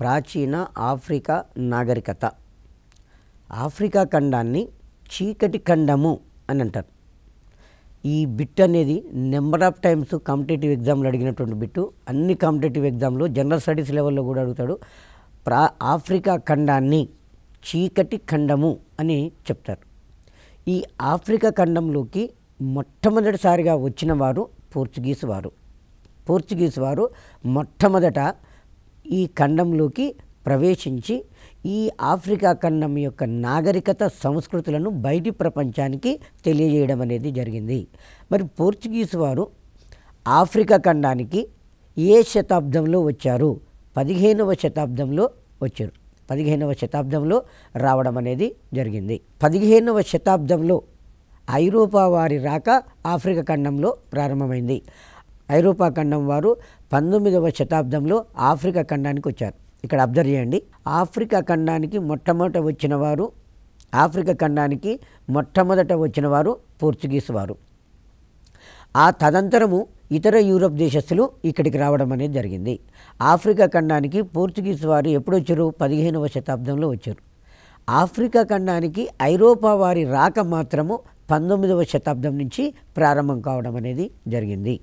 ప్రాచీన ఆఫ్రికా నాగరికత. ఆఫ్రికా ఖండాన్ని చీకటి ఖండము అని అంటారు. ఈ బిట్ అనేది నెంబర్ ఆఫ్ టైమ్స్ కాంపిటేటివ్ ఎగ్జామ్లు అడిగినటువంటి బిట్టు. అన్ని కాంపిటేటివ్ ఎగ్జామ్లో జనరల్ స్టడీస్ లెవెల్లో కూడా అడుగుతాడు. ప్రా ఆఫ్రికా ఖండాన్ని చీకటి ఖండము అని చెప్తారు. ఈ ఆఫ్రికా ఖండంలోకి మొట్టమొదటిసారిగా వచ్చిన వారు పోర్చుగీస్ వారు. పోర్చుగీస్ వారు మొట్టమొదట ఈ ఖండంలోకి ప్రవేశించి ఈ ఆఫ్రికా ఖండం యొక్క నాగరికత సంస్కృతులను బయటి ప్రపంచానికి తెలియజేయడం అనేది జరిగింది. మరి పోర్చుగీస్ వారు ఆఫ్రికా ఖండానికి ఏ శతాబ్దంలో వచ్చారు? పదిహేనవ శతాబ్దంలో వచ్చారు. పదిహేనవ శతాబ్దంలో రావడం అనేది జరిగింది. పదిహేనవ శతాబ్దంలో ఐరోపా వారి రాక ఆఫ్రికా ఖండంలో ప్రారంభమైంది. ఐరోపా ఖండం వారు పంతొమ్మిదవ శతాబ్దంలో ఆఫ్రికా ఖండానికి వచ్చారు. ఇక్కడ అబ్జర్వ్ చేయండి. ఆఫ్రికా ఖండానికి మొట్టమొదట వచ్చిన వారు ఆఫ్రికా ఖండానికి మొట్టమొదట వచ్చిన వారు పోర్చుగీస్ వారు. ఆ తదంతరము ఇతర యూరప్ దేశస్తులు ఇక్కడికి రావడం అనేది జరిగింది. ఆఫ్రికా ఖండానికి పోర్చుగీస్ వారు ఎప్పుడు వచ్చారు? పదిహేనవ శతాబ్దంలో వచ్చారు. ఆఫ్రికా ఖండానికి ఐరోపా వారి రాక మాత్రము పంతొమ్మిదవ శతాబ్దం నుంచి ప్రారంభం కావడం అనేది జరిగింది.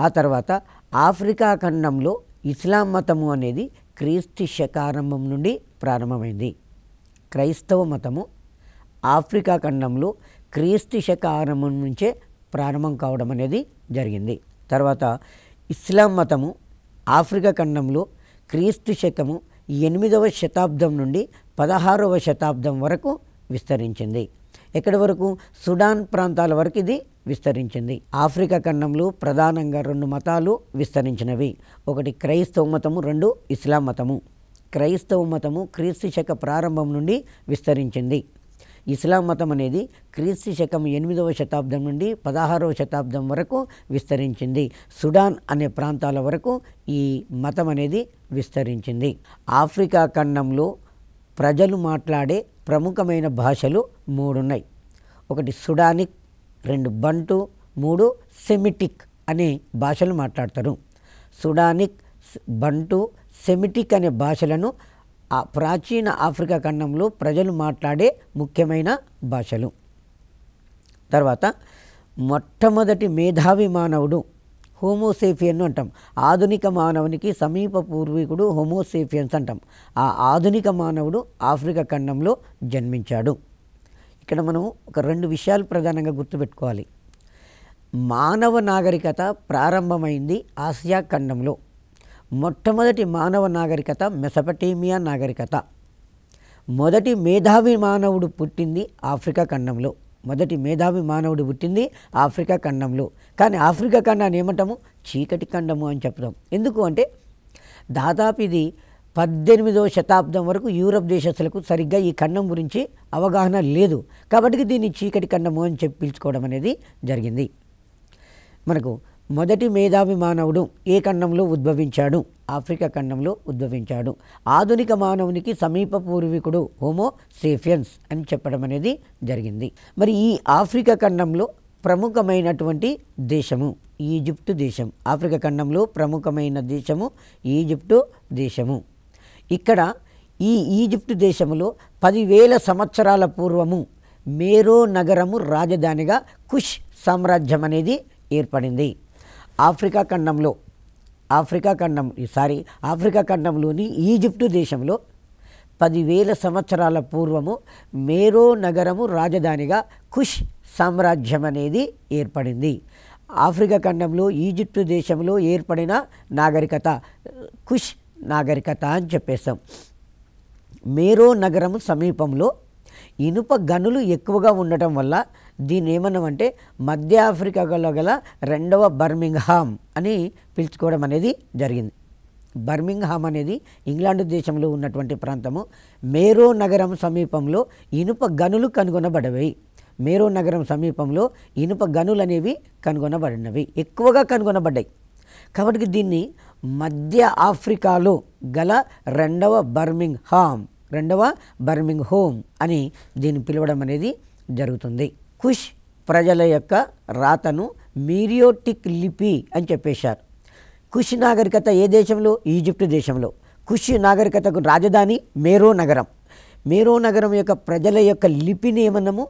ఆ తర్వాత ఆఫ్రికా ఖండంలో ఇస్లాం మతము అనేది క్రీస్తు శకారంభం నుండి ప్రారంభమైంది. క్రైస్తవ మతము ఆఫ్రికా ఖండంలో క్రీస్తు శకారంభం నుంచే ప్రారంభం కావడం అనేది జరిగింది. తర్వాత ఇస్లాం మతము ఆఫ్రికా ఖండంలో క్రీస్తు శకము ఎనిమిదవ శతాబ్దం నుండి పదహారవ శతాబ్దం వరకు విస్తరించింది. ఎక్కడి వరకు? సుడాన్ ప్రాంతాల వరకు ఇది విస్తరించింది. ఆఫ్రికా ఖండంలో ప్రధానంగా రెండు మతాలు విస్తరించినవి. ఒకటి క్రైస్తవ మతము రెండు ఇస్లాం మతము. క్రైస్తవ మతము క్రీస్తు శక ప్రారంభం నుండి విస్తరించింది. ఇస్లాం మతం అనేది క్రీస్తు శకం ఎనిమిదవ శతాబ్దం నుండి పదహారవ శతాబ్దం వరకు విస్తరించింది. సుడాన్ అనే ప్రాంతాల వరకు ఈ మతం అనేది విస్తరించింది. ఆఫ్రికా ఖండంలో ప్రజలు మాట్లాడే ప్రముఖమైన భాషలు మూడున్నాయి. ఒకటి సుడానిక్ రెండు బంటు మూడు సెమిటిక్ అనే భాషలు మాట్లాడతారు. సుడానిక్ బంటు సెమిటిక్ అనే భాషలను ఆ ప్రాచీన ఆఫ్రికా ఖండంలో ప్రజలు మాట్లాడే ముఖ్యమైన భాషలు. తర్వాత మొట్టమొదటి మేధావి మానవుడు హోమోసేఫియన్ అంటాం. ఆధునిక మానవునికి సమీప పూర్వీకుడు హోమోసేఫియన్స్ అంటాం. ఆ ఆధునిక మానవుడు ఆఫ్రికా ఖండంలో జన్మించాడు. ఇక్కడ మనం ఒక రెండు విషయాలు ప్రధానంగా గుర్తుపెట్టుకోవాలి. మానవ నాగరికత ప్రారంభమైంది ఆసియా ఖండంలో. మొట్టమొదటి మానవ నాగరికత మెసపటేమియా నాగరికత. మొదటి మేధావి మానవుడు పుట్టింది ఆఫ్రికా ఖండంలో. మొదటి మేధావి మానవుడు పుట్టింది ఆఫ్రికా ఖండంలో. కానీ ఆఫ్రికా ఖండాన్ని ఏమంటాము? చీకటి ఖండము అని చెప్తాం. ఎందుకు అంటే దాదాపు ఇది పద్దెనిమిదవ శతాబ్దం వరకు యూరప్ దేశస్తులకు సరిగ్గా ఈ ఖండం గురించి అవగాహన లేదు. కాబట్టి దీన్ని చీకటి ఖండము అని చెప్పి పిలుచుకోవడం అనేది జరిగింది. మనకు మొదటి మేధావి మానవుడు ఏ ఖండంలో ఉద్భవించాడు? ఆఫ్రికా ఖండంలో ఉద్భవించాడు. ఆధునిక మానవునికి సమీప పూర్వీకుడు హోమో సేఫియన్స్ అని చెప్పడం అనేది జరిగింది. మరి ఈ ఆఫ్రికా ఖండంలో ప్రముఖమైనటువంటి దేశము ఈజిప్టు దేశం. ఆఫ్రికా ఖండంలో ప్రముఖమైన దేశము ఈజిప్టు దేశము. ఇక్కడ ఈ ఈజిప్టు దేశములో పదివేల సంవత్సరాల పూర్వము మేరో నగరము రాజధానిగా కుష్ సామ్రాజ్యం అనేది ఏర్పడింది. ఆఫ్రికా ఖండంలో ఆఫ్రికా ఖండం సారీ ఆఫ్రికా ఖండంలోని ఈజిప్టు దేశంలో పదివేల సంవత్సరాల పూర్వము మేరో నగరము రాజధానిగా కుష్ సామ్రాజ్యం అనేది ఏర్పడింది. ఆఫ్రికా ఖండంలో ఈజిప్టు దేశంలో ఏర్పడిన నాగరికత కుష్ నాగరికత అని చెప్పేస్తాం మేరో నగరం సమీపంలో ఇనుప గనులు ఎక్కువగా ఉండటం వల్ల దీన్ని ఏమన్నామంటే మధ్య ఆఫ్రికాలో గల రెండవ బర్మింగ్హామ్ అని పిలుచుకోవడం అనేది జరిగింది. బర్మింగ్హామ్ అనేది ఇంగ్లాండ్ దేశంలో ఉన్నటువంటి ప్రాంతము. మేరో నగరం సమీపంలో ఇనుప గనులు కనుగొనబడవి. మేరో నగరం సమీపంలో ఇనుప గనులు అనేవి కనుగొనబడినవి. ఎక్కువగా కనుగొనబడ్డాయి. కాబట్టి దీన్ని మధ్య ఆఫ్రికాలో గల రెండవ బర్మింగ్ హామ్ రెండవ బర్మింగ్ హోమ్ అని దీన్ని పిలవడం అనేది జరుగుతుంది. కుష్ ప్రజల యొక్క రాతను మీరియోటిక్ లిపి అని చెప్పేశారు. కుష్ నాగరికత ఏ దేశంలో? ఈజిప్ట్ దేశంలో. కుష్ నాగరికతకు రాజధాని మేరో నగరం. మేరో నగరం యొక్క ప్రజల యొక్క లిపిని ఏమన్నాము?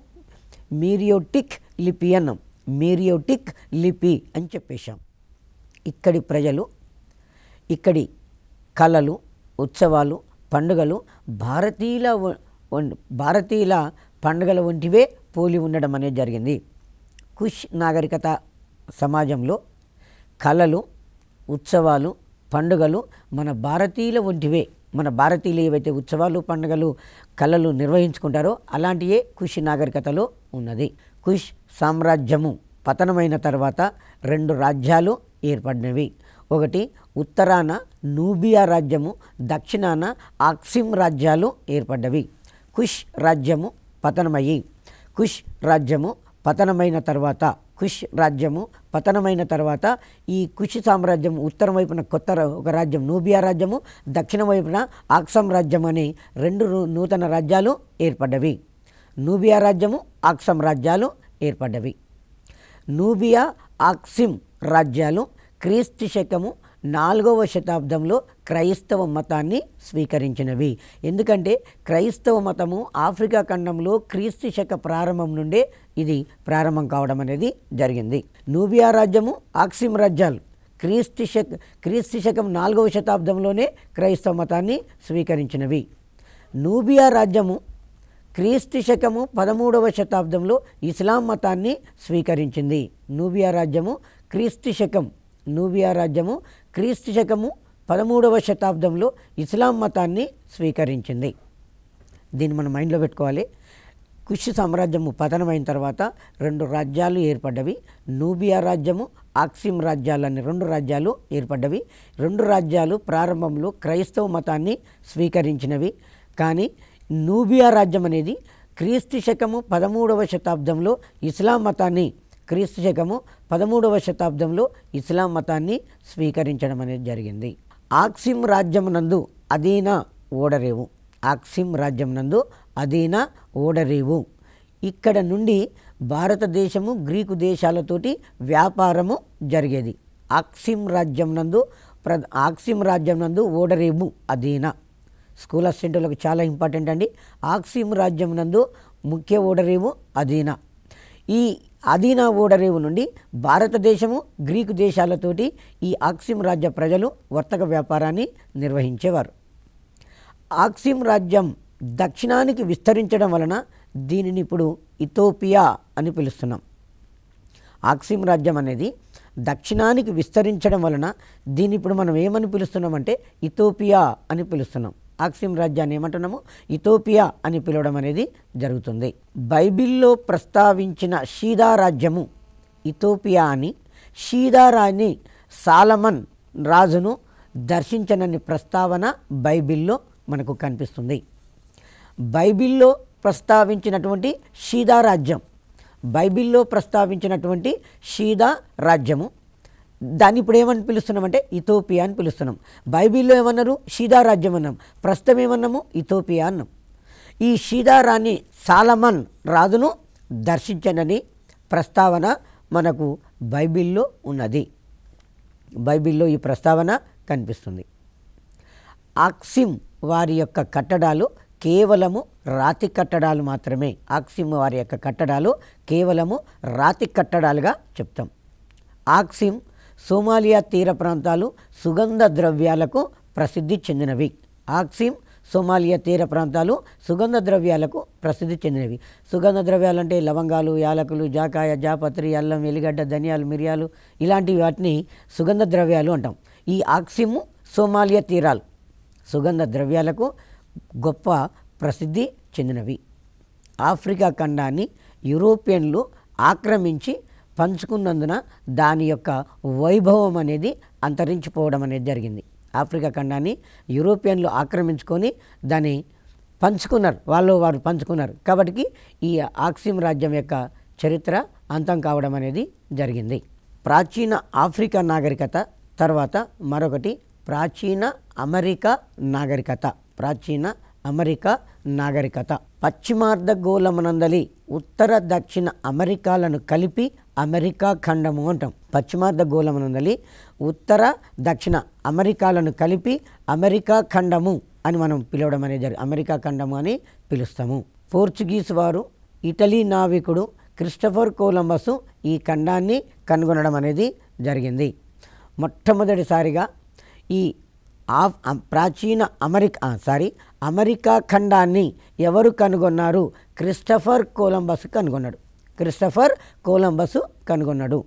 మీరియోటిక్ లిపి అన్నాం. మీరియోటిక్ లిపి అని చెప్పేశాం. ఇక్కడి ప్రజలు ఇక్కడి కళలు ఉత్సవాలు పండుగలు భారతీయుల భారతీయుల పండుగల వంటివే పోలి ఉండడం అనేది జరిగింది. కుష్ నాగరికత సమాజంలో కళలు ఉత్సవాలు పండుగలు మన భారతీయుల వంటివే. మన భారతీయులు ఏవైతే ఉత్సవాలు పండుగలు కళలు నిర్వహించుకుంటారో అలాంటియే కుష్ నాగరికతలో ఉన్నది. కుష్ సామ్రాజ్యము పతనమైన తర్వాత రెండు రాజ్యాలు ఏర్పడినవి. ఒకటి ఉత్తరాన నూబియా రాజ్యము దక్షిణాన ఆక్సిమ్ రాజ్యాలు ఏర్పడ్డవి. కుష్ రాజ్యము పతనమయ్యి కుష్ రాజ్యము పతనమైన తర్వాత కుష్ రాజ్యము పతనమైన తర్వాత ఈ కుష్ సామ్రాజ్యం ఉత్తరం వైపున కొత్త ఒక రాజ్యం నూబియా రాజ్యము దక్షిణ వైపున ఆక్సం రాజ్యం అనే రెండు నూతన రాజ్యాలు ఏర్పడ్డవి. నూబియా రాజ్యము ఆక్సం రాజ్యాలు ఏర్పడ్డవి. నూబియా ఆక్సిమ్ రాజ్యాలు క్రీస్తు శకము నాలుగవ శతాబ్దంలో క్రైస్తవ మతాన్ని స్వీకరించినవి. ఎందుకంటే క్రైస్తవ మతము ఆఫ్రికా ఖండంలో క్రీస్తు శక ప్రారంభం నుండే ఇది ప్రారంభం కావడం అనేది జరిగింది. నూబియా రాజ్యము ఆక్సిమ్ రాజ్యాలు క్రీస్తు శక క్రీస్తు శకం నాలుగవ శతాబ్దంలోనే క్రైస్తవ మతాన్ని స్వీకరించినవి. నూబియా రాజ్యము క్రీస్తు శకము పదమూడవ శతాబ్దంలో ఇస్లాం మతాన్ని స్వీకరించింది. నూబియా రాజ్యము క్రీస్తు శకం నూబియా రాజ్యము క్రీస్తు శకము పదమూడవ శతాబ్దంలో ఇస్లాం మతాన్ని స్వీకరించింది. దీన్ని మనం మైండ్లో పెట్టుకోవాలి. కుష్ సామ్రాజ్యము పతనమైన తర్వాత రెండు రాజ్యాలు ఏర్పడ్డవి. నూబియా రాజ్యము ఆక్సిమ్ రాజ్యాలని రెండు రాజ్యాలు ఏర్పడ్డవి. రెండు రాజ్యాలు ప్రారంభంలో క్రైస్తవ మతాన్ని స్వీకరించినవి. కానీ నూబియా రాజ్యం అనేది క్రీస్తు శకము పదమూడవ శతాబ్దంలో ఇస్లాం మతాన్ని క్రీస్తు శకము పదమూడవ శతాబ్దంలో ఇస్లాం మతాన్ని స్వీకరించడం అనేది జరిగింది. ఆక్సిమ్ రాజ్యమునందు అధీన ఓడరేవు. ఆక్సిమ్ రాజ్యం నందు అధీన ఓడరేవు. ఇక్కడ నుండి భారతదేశము గ్రీకు దేశాలతోటి వ్యాపారము జరిగేది. ఆక్సిమ్ రాజ్యం నందు ప్ర ఆక్సిమ్ రాజ్యం నందు ఓడరేవు అధీన స్కూల్ అసిస్టెంట్లకు చాలా ఇంపార్టెంట్ అండి. ఆక్సిమ్ రాజ్యం నందు ముఖ్య ఓడరేవు అధీన ఈ అదీనా ఓడరేవు నుండి భారతదేశము గ్రీకు దేశాలతోటి ఈ ఆక్సిమ్ రాజ్య ప్రజలు వర్తక వ్యాపారాన్ని నిర్వహించేవారు. ఆక్సిమ్ రాజ్యం దక్షిణానికి విస్తరించడం వలన దీనిని ఇప్పుడు ఇథోపియా అని పిలుస్తున్నాం. ఆక్సిమ్ రాజ్యం అనేది దక్షిణానికి విస్తరించడం వలన దీన్ని ఇప్పుడు మనం ఏమని పిలుస్తున్నామంటే ఇథోపియా అని పిలుస్తున్నాం. ఆక్సిమ్ రాజ్యాన్ని ఏమంటున్నాము? ఇథోపియా అని పిలవడం అనేది జరుగుతుంది. బైబిల్లో ప్రస్తావించిన షీదా రాజ్యము ఇథోపియా అని షీదారాని సాలమన్ రాజును దర్శించనని ప్రస్తావన బైబిల్లో మనకు కనిపిస్తుంది. బైబిల్లో ప్రస్తావించినటువంటి షీదా రాజ్యం బైబిల్లో ప్రస్తావించినటువంటి షీదా రాజ్యము దాన్ని ఇప్పుడు ఏమని పిలుస్తున్నామంటే ఇథోపియా అని పిలుస్తున్నాం. బైబిల్లో ఏమన్నారు? షీదా రాజ్యం అన్నాం. ప్రస్తుతం ఏమన్నాము? ఇథోపియా అన్నాం. ఈ షీదా రాణి సాలమన్ రాజును దర్శించనని ప్రస్తావన మనకు బైబిల్లో ఉన్నది. బైబిల్లో ఈ ప్రస్తావన కనిపిస్తుంది. ఆక్సిమ్ వారి యొక్క కట్టడాలు కేవలము రాతి కట్టడాలు మాత్రమే. ఆక్సిమ్ వారి యొక్క కట్టడాలు కేవలము రాతి కట్టడాలుగా చెప్తాం. ఆక్సిమ్ సోమాలియా తీర ప్రాంతాలు సుగంధ ద్రవ్యాలకు ప్రసిద్ధి చెందినవి. ఆక్సిమ్ సోమాలియా తీర ప్రాంతాలు సుగంధ ద్రవ్యాలకు ప్రసిద్ధి చెందినవి. సుగంధ ద్రవ్యాలు అంటే లవంగాలు యాలకులు జాకాయ జాపత్రి అల్లం ఎల్లిగడ్డ ధనియాలు మిరియాలు ఇలాంటి వాటిని సుగంధ ద్రవ్యాలు అంటాం. ఈ ఆక్సిము సోమాలియా తీరాలు సుగంధ ద్రవ్యాలకు గొప్ప ప్రసిద్ధి చెందినవి. ఆఫ్రికా ఖండాన్ని యూరోపియన్లు ఆక్రమించి పంచుకున్నందున దాని యొక్క వైభవం అనేది అంతరించిపోవడం అనేది జరిగింది. ఆఫ్రికా ఖండాన్ని యూరోపియన్లు ఆక్రమించుకొని దాన్ని పంచుకున్నారు. వాళ్ళు వారు పంచుకున్నారు. కాబట్టి ఈ ఆక్సిమ్ రాజ్యం యొక్క చరిత్ర అంతం కావడం అనేది జరిగింది. ప్రాచీన ఆఫ్రికా నాగరికత తర్వాత మరొకటి ప్రాచీన అమెరికా నాగరికత. ప్రాచీన అమెరికా నాగరికత. పశ్చిమార్ధగోళమునందలి ఉత్తర దక్షిణ అమెరికాలను కలిపి అమెరికా ఖండము అంటాం. పశ్చిమార్ధ గోళమునందలి ఉత్తర దక్షిణ అమెరికాలను కలిపి అమెరికా ఖండము అని మనం పిలవడం అనేది జరిగింది అమెరికా ఖండము అని పిలుస్తాము. పోర్చుగీస్ వారు ఇటలీ నావికుడు క్రిస్టఫర్ కోలంబస్ ఈ ఖండాన్ని కనుగొనడం అనేది జరిగింది. మొట్టమొదటిసారిగా ఈ ఆఫ్ ప్రాచీన అమెరికా సారీ అమెరికా ఖండాన్ని ఎవరు కనుగొన్నారు? క్రిస్టఫర్ కోలంబస్ కనుగొన్నాడు. క్రిస్టఫర్ కోలంబస్ కనుగొన్నాడు.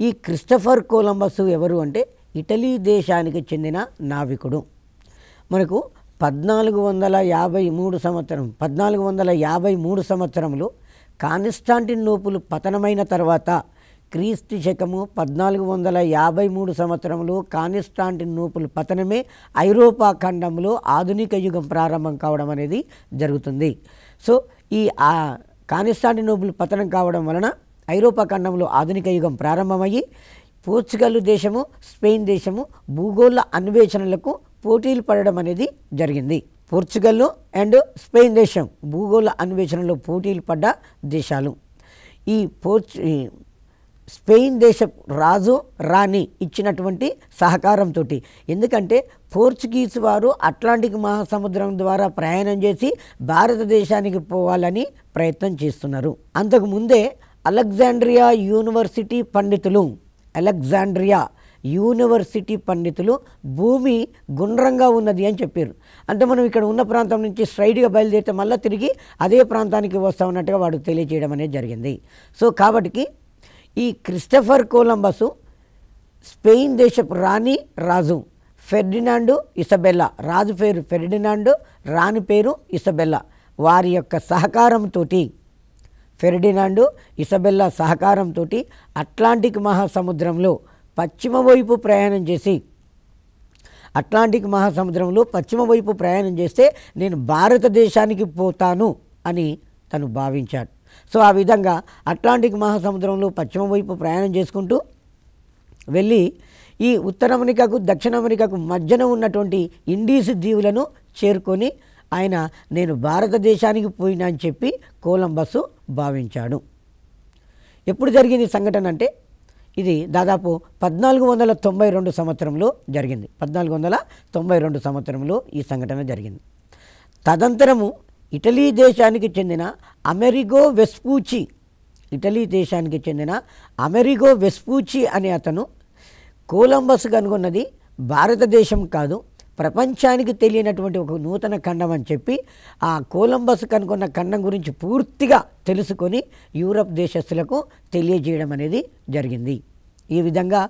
ఈ క్రిస్టఫర్ కోలంబస్ ఎవరు అంటే ఇటలీ దేశానికి చెందిన నావికుడు. మనకు పద్నాలుగు వందల యాభై మూడు సంవత్సరం పద్నాలుగు వందల యాభై మూడు సంవత్సరంలో కాన్స్టాంటినోపుల్ పతనమైన తర్వాత క్రీస్తు శకము పద్నాలుగు వందల యాభై మూడు సంవత్సరంలో కాన్స్టాంటినోపుల్ పతనమే ఐరోపా ఖండంలో ఆధునిక యుగం ప్రారంభం కావడం అనేది జరుగుతుంది. సో ఈ కానిస్టాంటినోబుల్ పతనం కావడం వలన ఐరోపా ఖండంలో ఆధునిక యుగం ప్రారంభమయ్యి పోర్చుగల్ దేశము స్పెయిన్ దేశము భూగోళ అన్వేషణలకు పోటీలు పడడం అనేది జరిగింది. పోర్చుగల్ అండ్ స్పెయిన్ దేశం భూగోళ అన్వేషణలో పోటీలు పడ్డ దేశాలు. ఈ పోర్చు స్పెయిన్ దేశ రాజు రాణి ఇచ్చినటువంటి సహకారంతో ఎందుకంటే పోర్చుగీస్ వారు అట్లాంటిక్ మహాసముద్రం ద్వారా ప్రయాణం చేసి భారతదేశానికి పోవాలని ప్రయత్నం చేస్తున్నారు. అంతకు ముందే అలెగ్జాండ్రియా యూనివర్సిటీ పండితులు అలెగ్జాండ్రియా యూనివర్సిటీ పండితులు భూమి గుండ్రంగా ఉన్నది అని చెప్పారు. అంటే మనం ఇక్కడ ఉన్న ప్రాంతం నుంచి స్ట్రైట్గా బయలుదేరితే మళ్ళీ తిరిగి అదే ప్రాంతానికి వస్తామన్నట్టుగా వాడు తెలియజేయడం అనేది జరిగింది. సో కాబట్టి ఈ క్రిస్టఫర్ కోలంబసు స్పెయిన్ దేశపు రాణి రాజు ఫెర్డినాండు ఇసబెల్లా. రాజు పేరు ఫెర్డినాండు రాణి పేరు ఇసబెల్లా. వారి యొక్క సహకారంతో ఫెర్డినాండు ఇసబెల్లా సహకారంతో అట్లాంటిక్ మహాసముద్రంలో పశ్చిమ వైపు ప్రయాణం చేసి అట్లాంటిక్ మహాసముద్రంలో పశ్చిమ వైపు ప్రయాణం చేస్తే నేను భారతదేశానికి పోతాను అని తను భావించాడు. సో ఆ విధంగా అట్లాంటిక్ మహాసముద్రంలో పశ్చిమ వైపు ప్రయాణం చేసుకుంటూ వెళ్ళి ఈ ఉత్తర అమెరికాకు దక్షిణ అమెరికాకు మధ్యన ఉన్నటువంటి ఇండీస్ దీవులను చేరుకొని ఆయన నేను భారతదేశానికి పోయినా అని చెప్పి కోలంబస్ భావించాడు. ఎప్పుడు జరిగింది సంఘటన అంటే ఇది దాదాపు పద్నాలుగు వందల తొంభై రెండు సంవత్సరంలో జరిగింది. పద్నాలుగు వందల తొంభై రెండు సంవత్సరంలో ఈ సంఘటన జరిగింది. తదంతరము ఇటలీ దేశానికి చెందిన అమెరిగో వెస్పూచి ఇటలీ దేశానికి చెందిన అమెరిగో వెస్పూచి అనే అతను కోలంబస్ కనుగొన్నది భారతదేశం కాదు ప్రపంచానికి తెలియనటువంటి ఒక నూతన ఖండం అని చెప్పి ఆ కోలంబస్ కనుగొన్న ఖండం గురించి పూర్తిగా తెలుసుకొని యూరప్ దేశస్తులకు తెలియజేయడం అనేది జరిగింది. ఈ విధంగా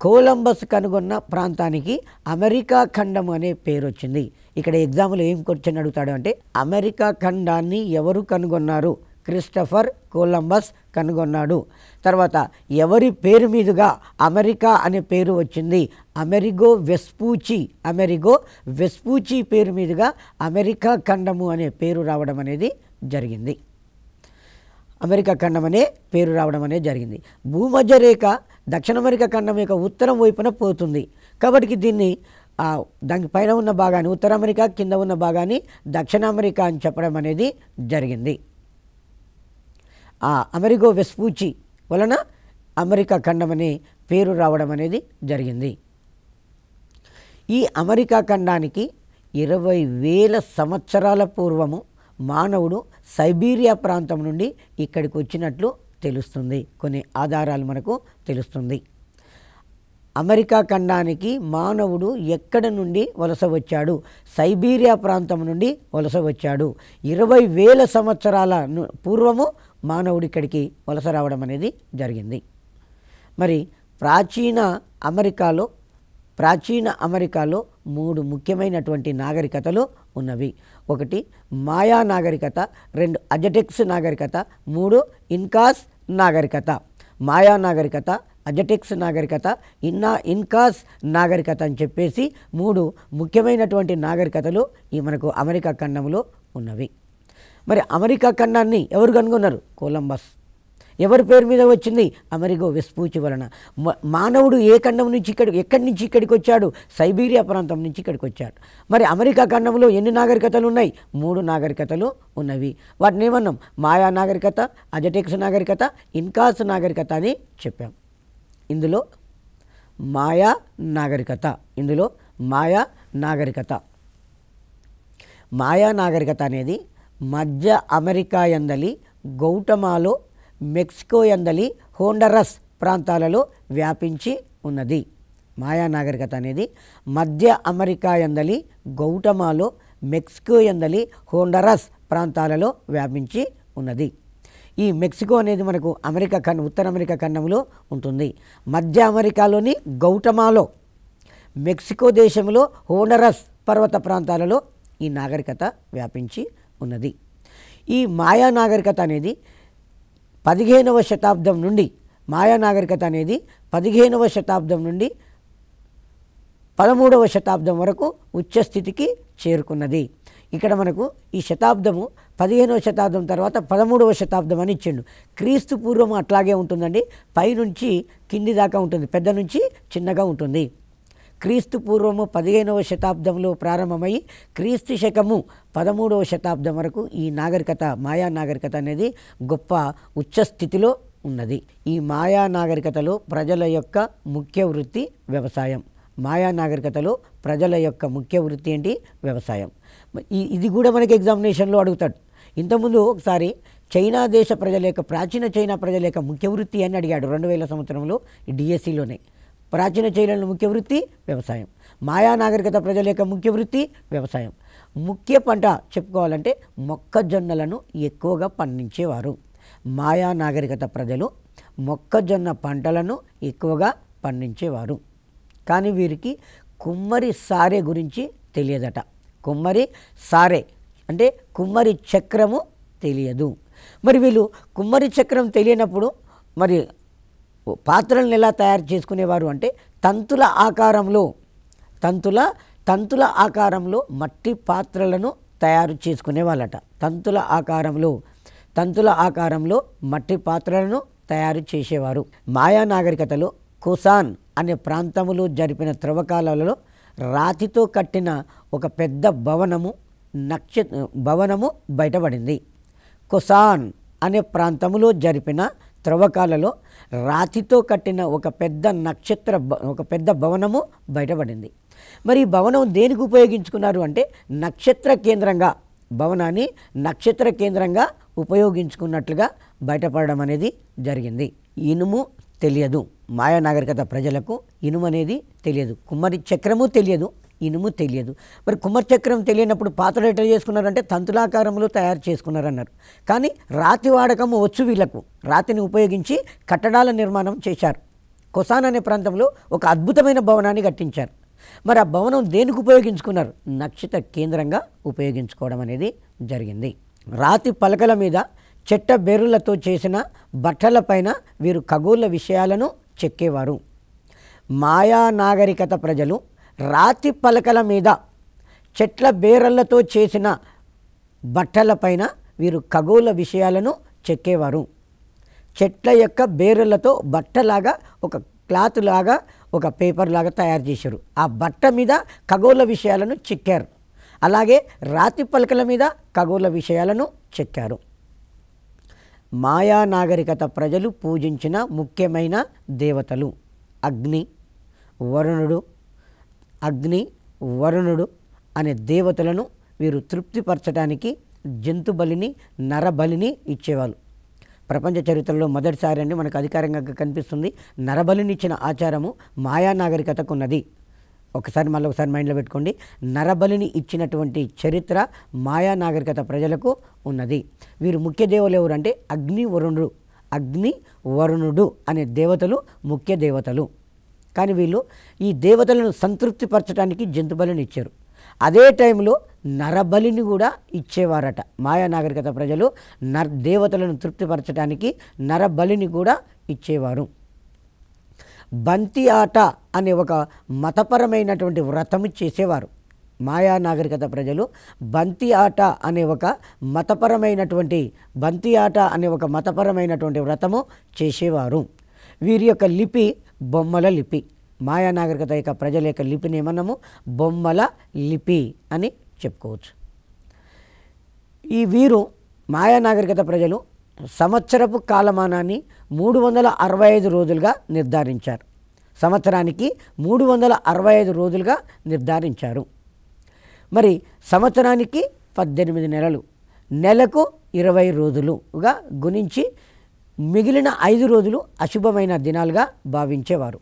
కోలంబస్ కనుగొన్న ప్రాంతానికి అమెరికా ఖండం అనే పేరు వచ్చింది. ఇక్కడ ఎగ్జామ్లో ఏం క్వశ్చన్ అడుగుతాడు అంటే అమెరికా ఖండాన్ని ఎవరు కనుగొన్నారు? క్రిస్టఫర్ కోలంబస్ కనుగొన్నాడు. తర్వాత ఎవరి పేరు మీదుగా అమెరికా అనే పేరు వచ్చింది? అమెరిగో వెస్పూచి. అమెరిగో వెస్పూచి పేరు మీదుగా అమెరికా ఖండము అనే పేరు రావడం అనేది జరిగింది. అమెరికా ఖండం అనే పేరు రావడం అనేది జరిగింది. భూమధ్య రేఖ దక్షిణ అమెరికా ఖండం యొక్క ఉత్తరం వైపున పోతుంది. కాబట్టి దీన్ని దాని పైన ఉన్న భాగాన్ని ఉత్తర అమెరికా కింద ఉన్న భాగాన్ని దక్షిణ అమెరికా అని చెప్పడం అనేది జరిగింది. ఆ అమెరిగో వెస్పూచి వలన అమెరికా ఖండం అనే పేరు రావడం అనేది జరిగింది. ఈ అమెరికా ఖండానికి ఇరవై వేల సంవత్సరాల పూర్వము మానవుడు సైబీరియా ప్రాంతం నుండి ఇక్కడికి వచ్చినట్లు తెలుస్తుంది. కొన్ని ఆధారాలు మనకు తెలుస్తుంది. అమెరికా ఖండానికి మానవుడు ఎక్కడ నుండి వలస వచ్చాడు? సైబీరియా ప్రాంతం నుండి వలస వచ్చాడు. ఇరవై వేల సంవత్సరాల పూర్వము మానవుడు ఇక్కడికి వలస రావడం అనేది జరిగింది. మరి ప్రాచీన అమెరికాలో ప్రాచీన అమెరికాలో మూడు ముఖ్యమైనటువంటి నాగరికతలు ఉన్నవి. ఒకటి మాయా నాగరికత రెండు అజటెక్స్ నాగరికత మూడు ఇన్కాస్ నాగరికత. మాయా నాగరికత అజటెక్స్ నాగరికత ఇన్నా ఇన్కాస్ నాగరికత అని చెప్పేసి మూడు ముఖ్యమైనటువంటి నాగరికతలు ఈ మనకు అమెరికా ఖండంలో ఉన్నవి. మరి అమెరికా ఖండాన్ని ఎవరు కనుగొన్నారు? కొలంబస్. ఎవరి పేరు మీద వచ్చింది? అమెరిగో వెస్పూచి వలన. మానవుడు ఏ ఖండం నుంచి ఇక్కడ ఎక్కడి నుంచి ఇక్కడికి వచ్చాడు? సైబీరియా ప్రాంతం నుంచి ఇక్కడికి వచ్చాడు. మరి అమెరికా ఖండంలో ఎన్ని నాగరికతలు ఉన్నాయి? మూడు నాగరికతలు ఉన్నవి. వాటిని ఏమన్నాం? మాయా నాగరికత అజటెక్స్ నాగరికత ఇన్కాస్ నాగరికత అని చెప్పాం. ఇందులో మాయా నాగరికత ఇందులో మాయా నాగరికత. మాయా నాగరికత అనేది మధ్య అమెరికా ఎందలి గౌటమాలో మెక్సికో ఎందలి హోండరస్ ప్రాంతాలలో వ్యాపించి ఉన్నది. మాయా నాగరికత అనేది మధ్య అమెరికా ఎందలి గౌటమాలో మెక్సికో ఎందలి హోండరస్ ప్రాంతాలలో వ్యాపించి ఉన్నది. ఈ మెక్సికో అనేది మనకు అమెరికా ఖండ ఉత్తర అమెరికా ఖండంలో ఉంటుంది. మధ్య అమెరికాలోని గౌటమాలో మెక్సికో దేశంలో హోనరస్ పర్వత ప్రాంతాలలో ఈ నాగరికత వ్యాపించి ఉన్నది. ఈ మాయా నాగరికత అనేది పదిహేనవ శతాబ్దం నుండి మాయా నాగరికత అనేది పదిహేనవ శతాబ్దం నుండి పదమూడవ శతాబ్దం వరకు ఉచ్చస్థితికి చేరుకున్నది. ఇక్కడ మనకు ఈ శతాబ్దము పదిహేనవ శతాబ్దం తర్వాత పదమూడవ శతాబ్దం అని ఇచ్చిండు. క్రీస్తు పూర్వం అట్లాగే ఉంటుందండి. పైనుంచి కింది దాకా ఉంటుంది. పెద్ద నుంచి చిన్నగా ఉంటుంది. క్రీస్తు పూర్వము పదిహేనవ శతాబ్దంలో ప్రారంభమై క్రీస్తు శకము పదమూడవ శతాబ్దం వరకు ఈ నాగరికత మాయా నాగరికత అనేది గొప్ప ఉచ్చస్థితిలో ఉన్నది. ఈ మాయా నాగరికతలో ప్రజల యొక్క ముఖ్య వృత్తి వ్యవసాయం. మాయా నాగరికతలో ప్రజల యొక్క ముఖ్య వృత్తి ఏంటి? వ్యవసాయం. ఈ ఇది కూడా మనకి ఎగ్జామినేషన్లో అడుగుతాడు. ఇంతకుముందు ఒకసారి చైనా దేశ ప్రజల యొక్క ప్రాచీన చైనా ప్రజల యొక్క ముఖ్య వృత్తి అని అడిగాడు రెండు వేల సంవత్సరంలో డిఎస్సిలోనే ప్రాచీన చైనాలో ముఖ్య వృత్తి వ్యవసాయం. మాయా నాగరికత ప్రజల యొక్క ముఖ్య వృత్తి వ్యవసాయం. ముఖ్య పంట చెప్పుకోవాలంటే మొక్కజొన్నలను ఎక్కువగా పండించేవారు. మాయా నాగరికత ప్రజలు మొక్కజొన్న పంటలను ఎక్కువగా పండించేవారు. కానీ వీరికి కుమ్మరి సారే గురించి తెలియదట. కుమ్మరి సారే అంటే కుమ్మరి చక్రము తెలియదు. మరి వీళ్ళు కుమ్మరి చక్రం తెలియనప్పుడు మరి పాత్రలను ఎలా తయారు చేసుకునేవారు అంటే తంతుల ఆకారంలో తంతుల తంతుల ఆకారంలో మట్టి పాత్రలను తయారు చేసుకునే వాళ్ళట తంతుల ఆకారంలో తంతుల ఆకారంలో మట్టి పాత్రలను తయారు చేసేవారు. మాయా నాగరికతలో కుసాన్ అనే ప్రాంతములో జరిపిన త్రవ్వకాలలో రాతితో కట్టిన ఒక పెద్ద భవనము నక్ష భవనము బయటపడింది. కుసాన్ అనే ప్రాంతములో జరిపిన త్రవ్వకాలలో రాతితో కట్టిన ఒక పెద్ద నక్షత్ర ఒక పెద్ద భవనము బయటపడింది. మరి ఈ భవనం దేనికి ఉపయోగించుకున్నారు అంటే నక్షత్ర కేంద్రంగా భవనాన్ని నక్షత్ర కేంద్రంగా ఉపయోగించుకున్నట్లుగా బయటపడడం అనేది జరిగింది. ఇనుము తెలియదు. మాయా నాగరికత ప్రజలకు ఇనుము అనేది తెలియదు. కుమ్మరి చక్రము తెలియదు. ఇనుము తెలియదు. మరి కుమ్మరి తెలియనప్పుడు పాత్రలు ఎట్లా చేసుకున్నారంటే తంతులాకారంలో తయారు చేసుకున్నారన్నారు. కానీ రాతి వాడకము వచ్చు వీళ్ళకు. రాతిని ఉపయోగించి కట్టడాల నిర్మాణం చేశారు. కొసాన్ అనే ప్రాంతంలో ఒక అద్భుతమైన భవనాన్ని కట్టించారు. మరి ఆ భవనం దేనికి ఉపయోగించుకున్నారు? నక్షత్ర కేంద్రంగా ఉపయోగించుకోవడం అనేది జరిగింది. రాతి పలకల మీద చెట్ట బెర్రులతో చేసిన బట్టలపైన వీరు ఖగోళ విషయాలను చెక్కేవారు. మాయా నాగరికత ప్రజలు రాతి పలకల మీద చెట్ల బేరళ్ళతో చేసిన బట్టలపైన వీరు ఖగోళ విషయాలను చెక్కేవారు. చెట్ల యొక్క బేరులతో బట్టలాగా ఒక క్లాత్ లాగా ఒక పేపర్ లాగా తయారు చేశారు. ఆ బట్ట మీద ఖగోళ విషయాలను చెక్కారు. అలాగే రాతి పలకల మీద ఖగోళ విషయాలను చెక్కారు. మాయా నాగరికత ప్రజలు పూజించిన ముఖ్యమైన దేవతలు అగ్ని వరుణుడు అగ్ని వరుణుడు అనే దేవతలను వీరు తృప్తిపరచడానికి జంతు బలిని నరబలిని ఇచ్చేవాళ్ళు. ప్రపంచ చరిత్రలో మొదటిసారి అండి మనకు అధికారంగా కనిపిస్తుంది నరబలిని ఇచ్చిన ఆచారము మాయా నాగరికతకు ఉన్నది. ఒకసారి మళ్ళీ ఒకసారి మైండ్లో పెట్టుకోండి. నరబలిని ఇచ్చినటువంటి చరిత్ర మాయా నాగరికత ప్రజలకు ఉన్నది. వీరు ముఖ్య దేవులు ఎవరంటే అగ్ని వరుణుడు. అగ్ని వరుణుడు అనే దేవతలు ముఖ్య దేవతలు. కానీ వీళ్ళు ఈ దేవతలను సంతృప్తిపరచడానికి జంతు బలిని ఇచ్చారు. అదే టైంలో నరబలిని కూడా ఇచ్చేవారట. మాయా నాగరికత ప్రజలు నర్ దేవతలను తృప్తిపరచడానికి నరబలిని కూడా ఇచ్చేవారు. బంతి ఆట అనే ఒక మతపరమైనటువంటి వ్రతము చేసేవారు. మాయా నాగరికత ప్రజలు బంతి ఆట అనే ఒక మతపరమైనటువంటి బంతి ఆట అనే ఒక మతపరమైనటువంటి వ్రతము చేసేవారు. వీరి యొక్క లిపి బొమ్మల లిపి. మాయా నాగరికత యొక్క ప్రజల యొక్క లిపిని ఏమన్నాము? బొమ్మల లిపి అని చెప్పుకోవచ్చు. ఈ వీరు మాయా నాగరికత ప్రజలు సంవత్సరపు కాలమానాన్ని మూడు వందల అరవై ఐదు రోజులుగా నిర్ధారించారు. సంవత్సరానికి మూడు వందల అరవై ఐదు రోజులుగా నిర్ధారించారు. మరి సంవత్సరానికి పద్దెనిమిది నెలలు. నెలకు ఇరవై రోజులుగా గుణించి మిగిలిన ఐదు రోజులు అశుభమైన దినాలుగా భావించేవారు.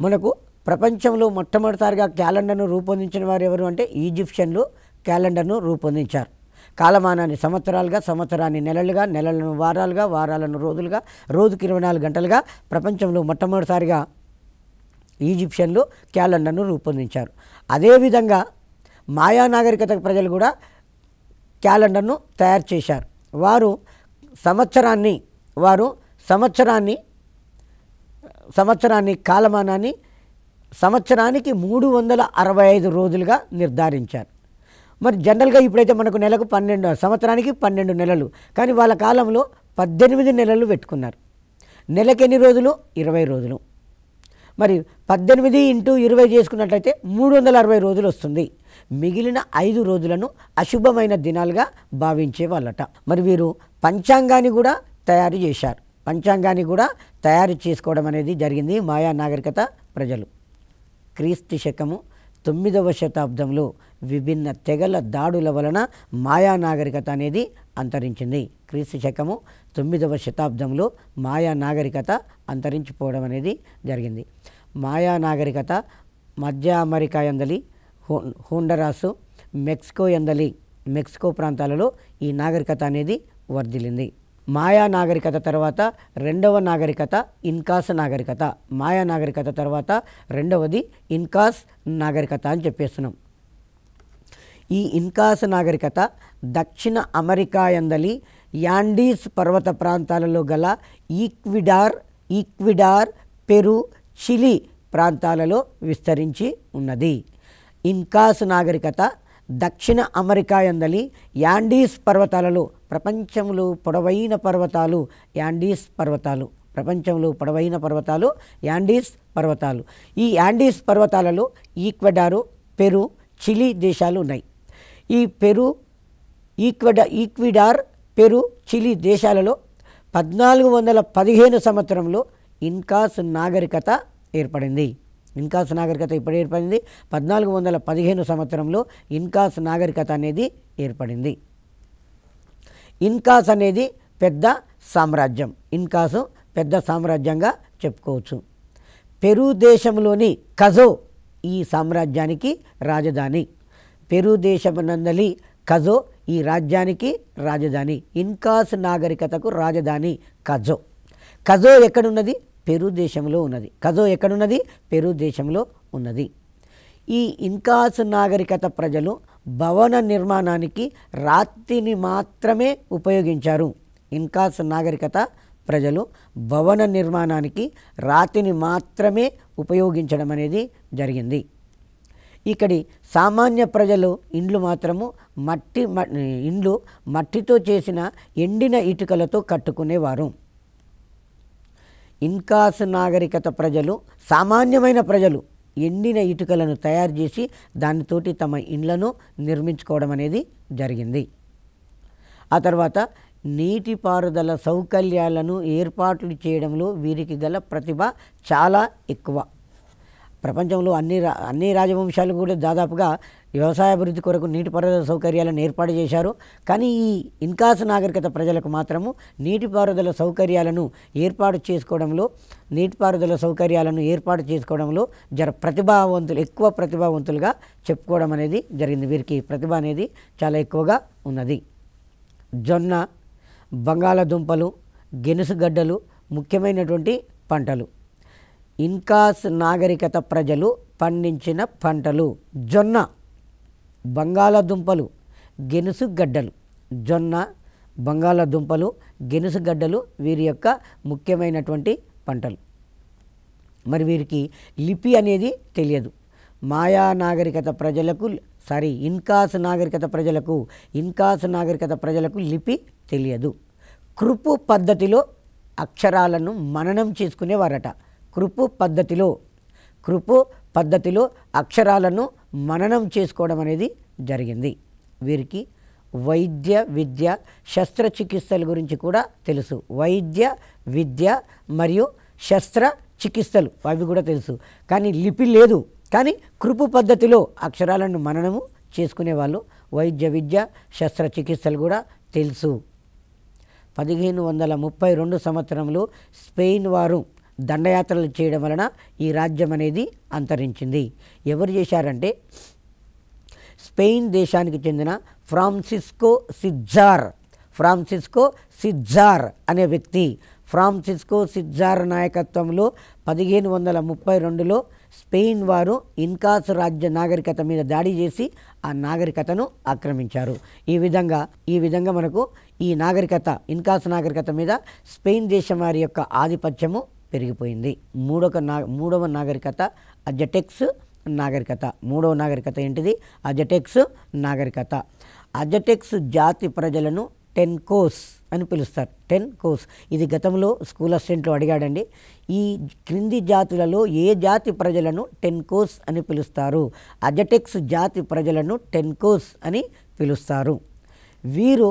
మనకు ప్రపంచంలో మొట్టమొదటిసారిగా క్యాలెండర్ను రూపొందించిన వారు ఎవరు అంటే ఈజిప్షియన్లు క్యాలెండర్ను రూపొందించారు. కాలమానాన్ని సంవత్సరాలుగా సంవత్సరాన్ని నెలలుగా నెలలను వారాలుగా వారాలను రోజులుగా రోజుకి ఇరవై నాలుగు గంటలుగా ప్రపంచంలో మొట్టమొదటిసారిగా ఈజిప్షియన్లు క్యాలెండర్ను రూపొందించారు. అదేవిధంగా మాయా నాగరికత ప్రజలు కూడా క్యాలెండర్ను తయారు చేశారు. వారు సంవత్సరాన్ని వారు సంవత్సరాన్ని సంవత్సరాన్ని కాలమానాన్ని సంవత్సరానికి మూడు వందల అరవై ఐదు రోజులుగా నిర్ధారించారు. మరి జనరల్గా ఇప్పుడైతే మనకు నెలకు పన్నెండు సంవత్సరానికి పన్నెండు నెలలు కానీ వాళ్ళ కాలంలో పద్దెనిమిది నెలలు పెట్టుకున్నారు. నెలకి ఎన్ని రోజులు? ఇరవై రోజులు. మరి పద్దెనిమిది ఇంటూ ఇరవై చేసుకున్నట్లయితే మూడు వందల అరవై రోజులు వస్తుంది. మిగిలిన ఐదు రోజులను అశుభమైన దినాలుగా భావించే వాళ్ళట మరి వీరు పంచాంగాన్ని కూడా తయారు చేశారు. పంచాంగాన్ని కూడా తయారు చేసుకోవడం అనేది జరిగింది మాయా నాగరికత ప్రజలు. క్రీస్తు శకము తొమ్మిదవ శతాబ్దంలో విభిన్న తెగల దాడుల వలన మాయా నాగరికత అనేది అంతరించింది. క్రీస్తు శకము తొమ్మిదవ శతాబ్దంలో మాయా నాగరికత అంతరించిపోవడం అనేది జరిగింది. మాయా నాగరికత మధ్య అమెరికా ఎందలి హోండరాసు మెక్సికో ఎందలి మెక్సికో ప్రాంతాలలో ఈ నాగరికత అనేది వర్ధిల్లింది. మాయా నాగరికత తర్వాత రెండవ నాగరికత ఇన్కాస్ నాగరికత. మాయా నాగరికత తర్వాత రెండవది ఇన్కాస్ నాగరికత అని చెప్పేస్తున్నాం. ఈ ఇన్కాస్ నాగరికత దక్షిణ అమెరికా ఎందలి యాండీస్ పర్వత ప్రాంతాలలో గల ఈక్విడార్ ఈక్విడార్ పెరు చిలీ ప్రాంతాలలో విస్తరించి ఉన్నది. ఇన్కాస్ నాగరికత దక్షిణ అమెరికా ఎందలి యాండీస్ పర్వతాలలో ప్రపంచంలో పొడవైన పర్వతాలు యాండీస్ పర్వతాలు ప్రపంచంలో పొడవైన పర్వతాలు యాండీస్ పర్వతాలు. ఈ యాండీస్ పర్వతాలలో ఈక్వెడారు పెరు చిలీ దేశాలు ఉన్నాయి. ఈ పెరు ఈక్వెడ ఈక్విడార్ పెరు చిలీ దేశాలలో పద్నాలుగు వందల పదిహేను సంవత్సరంలో ఇన్కాస్ నాగరికత ఏర్పడింది. ఇన్కాస్ నాగరికత ఇప్పుడు ఏర్పడింది. పద్నాలుగు వందల పదిహేను సంవత్సరంలో ఇన్కాస్ నాగరికత అనేది ఏర్పడింది. ఇన్కాస్ అనేది పెద్ద సామ్రాజ్యం. ఇన్కాసు పెద్ద సామ్రాజ్యంగా చెప్పుకోవచ్చు. పెరు దేశంలోని కజో ఈ సామ్రాజ్యానికి రాజధాని. పెరు దేశమునందలి కజో ఈ రాజ్యానికి రాజధాని. ఇన్కాస్ నాగరికతకు రాజధాని కజో కజో ఎక్కడున్నది? పెరు దేశంలో ఉన్నది. కజో ఎక్కడున్నది? పెరు దేశంలో ఉన్నది. ఈ ఇన్కాస్ నాగరికత ప్రజలు భవన నిర్మాణానికి రాతిని మాత్రమే ఉపయోగించారు. ఇన్కాస్ నాగరికత ప్రజలు భవన నిర్మాణానికి రాతిని మాత్రమే ఉపయోగించడం అనేది జరిగింది. ఇక్కడి సామాన్య ప్రజలు ఇండ్లు మాత్రము మట్టి మ- ఇండ్లు మట్టితో చేసిన ఎండిన ఇటుకలతో కట్టుకునేవారు. ఇన్కాస్ నాగరికత ప్రజలు సామాన్యమైన ప్రజలు ఎండిన ఇటుకలను తయారు చేసి దానితోటి తమ ఇండ్లను నిర్మించుకోవడం అనేది జరిగింది. ఆ తర్వాత నీటిపారుదల సౌకర్యాలను ఏర్పాట్లు చేయడంలో వీరికి గల ప్రతిభ చాలా ఎక్కువ. ప్రపంచంలో అన్ని రా అన్ని రాజవంశాలు కూడా దాదాపుగా వ్యవసాయ అభివృద్ధి కొరకు నీటిపారుదల సౌకర్యాలను ఏర్పాటు చేశారు. కానీ ఈ ఇన్కాస్ నాగరికత ప్రజలకు మాత్రము నీటిపారుదల సౌకర్యాలను ఏర్పాటు చేసుకోవడంలో నీటిపారుదల సౌకర్యాలను ఏర్పాటు చేసుకోవడంలో జర ప్రతిభావంతులు ఎక్కువ ప్రతిభావంతులుగా చెప్పుకోవడం అనేది జరిగింది. వీరికి ప్రతిభ అనేది చాలా ఎక్కువగా ఉన్నది. జొన్న బంగాళదుంపలు గెనుసుగడ్డలు ముఖ్యమైనటువంటి పంటలు. ఇన్కాస్ నాగరికత ప్రజలు పండించిన పంటలు జొన్న. బంగాళదుంపలు గెనుసుగడ్డలు జొన్న బంగాళదుంపలు గెనుసుగడ్డలు వీరి యొక్క ముఖ్యమైనటువంటి పంటలు. మరి వీరికి లిపి అనేది తెలియదు. మాయా నాగరికత ప్రజలకు సారీ ఇన్కాస్ నాగరికత ప్రజలకు ఇన్కాస్ నాగరికత ప్రజలకు లిపి తెలియదు. కృపు పద్ధతిలో అక్షరాలను మననం చేసుకునేవారట. కృపు పద్ధతిలో కృపు పద్ధతిలో అక్షరాలను మననం చేసుకోవడం అనేది జరిగింది. వీరికి వైద్య విద్య శస్త్రచికిత్సల గురించి కూడా తెలుసు. వైద్య విద్య మరియు శస్త్ర చికిత్సలు అవి కూడా తెలుసు. కానీ లిపి లేదు. కానీ కృపు పద్ధతిలో అక్షరాలను మననము చేసుకునే వాళ్ళు వైద్య విద్య శస్త్రచికిత్సలు కూడా తెలుసు. పదిహేను వందల ముప్పై రెండు సంవత్సరంలో స్పెయిన్ వారు దండయాత్రలు చేయడం వలన ఈ రాజ్యం అనేది అంతరించింది. ఎవరు చేశారంటే స్పెయిన్ దేశానికి చెందిన ఫ్రాన్సిస్కో సిజ్జార్ ఫ్రాన్సిస్కో సిజ్జార్ అనే వ్యక్తి. ఫ్రాన్సిస్కో సిజ్జార్ నాయకత్వంలో పదిహేను వందల ముప్పై రెండులో స్పెయిన్ వారు ఇన్కాస్ రాజ్య నాగరికత మీద దాడి చేసి ఆ నాగరికతను ఆక్రమించారు. ఈ విధంగా ఈ విధంగా మనకు ఈ నాగరికత ఇన్కాస్ నాగరికత మీద స్పెయిన్ దేశం వారి యొక్క ఆధిపత్యము పెరిగిపోయింది. మూడవ నా మూడవ నాగరికత అజటెక్స్ నాగరికత. మూడవ నాగరికత ఏంటిది? అజటెక్స్ నాగరికత. అజటెక్స్ జాతి ప్రజలను టెన్ కోస్ అని పిలుస్తారు. టెన్ కోస్ ఇది గతంలో స్కూల్ అసిస్టెంట్లో అడిగాడండి. ఈ క్రింది జాతులలో ఏ జాతి ప్రజలను టెన్ కోస్ అని పిలుస్తారు? అజటెక్స్ జాతి ప్రజలను టెన్ కోస్ అని పిలుస్తారు. వీరు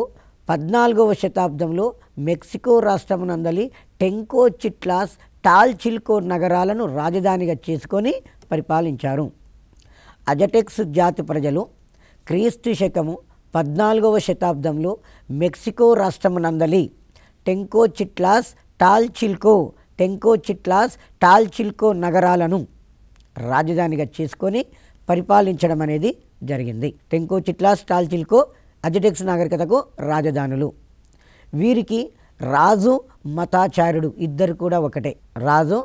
పద్నాలుగవ శతాబ్దంలో మెక్సికో రాష్ట్రమునందలి టెంకో చిట్లాస్ టాల్చిల్కో నగరాలను రాజధానిగా చేసుకొని పరిపాలించారు. అజటెక్స్ జాతి ప్రజలు క్రీస్తు శకము పద్నాలుగవ శతాబ్దంలో మెక్సికో రాష్ట్రము నందలి టెంకోచిట్లాస్ టాల్చిల్కో టెంకోచిట్లాస్ టాల్చిల్కో నగరాలను రాజధానిగా చేసుకొని పరిపాలించడం అనేది జరిగింది. టెంకో చిట్లాస్ టాల్చిల్కో అజటెక్స్ నాగరికతకు రాజధానులు. వీరికి రాజు మతాచార్యుడు ఇద్దరు కూడా ఒకటే. రాజు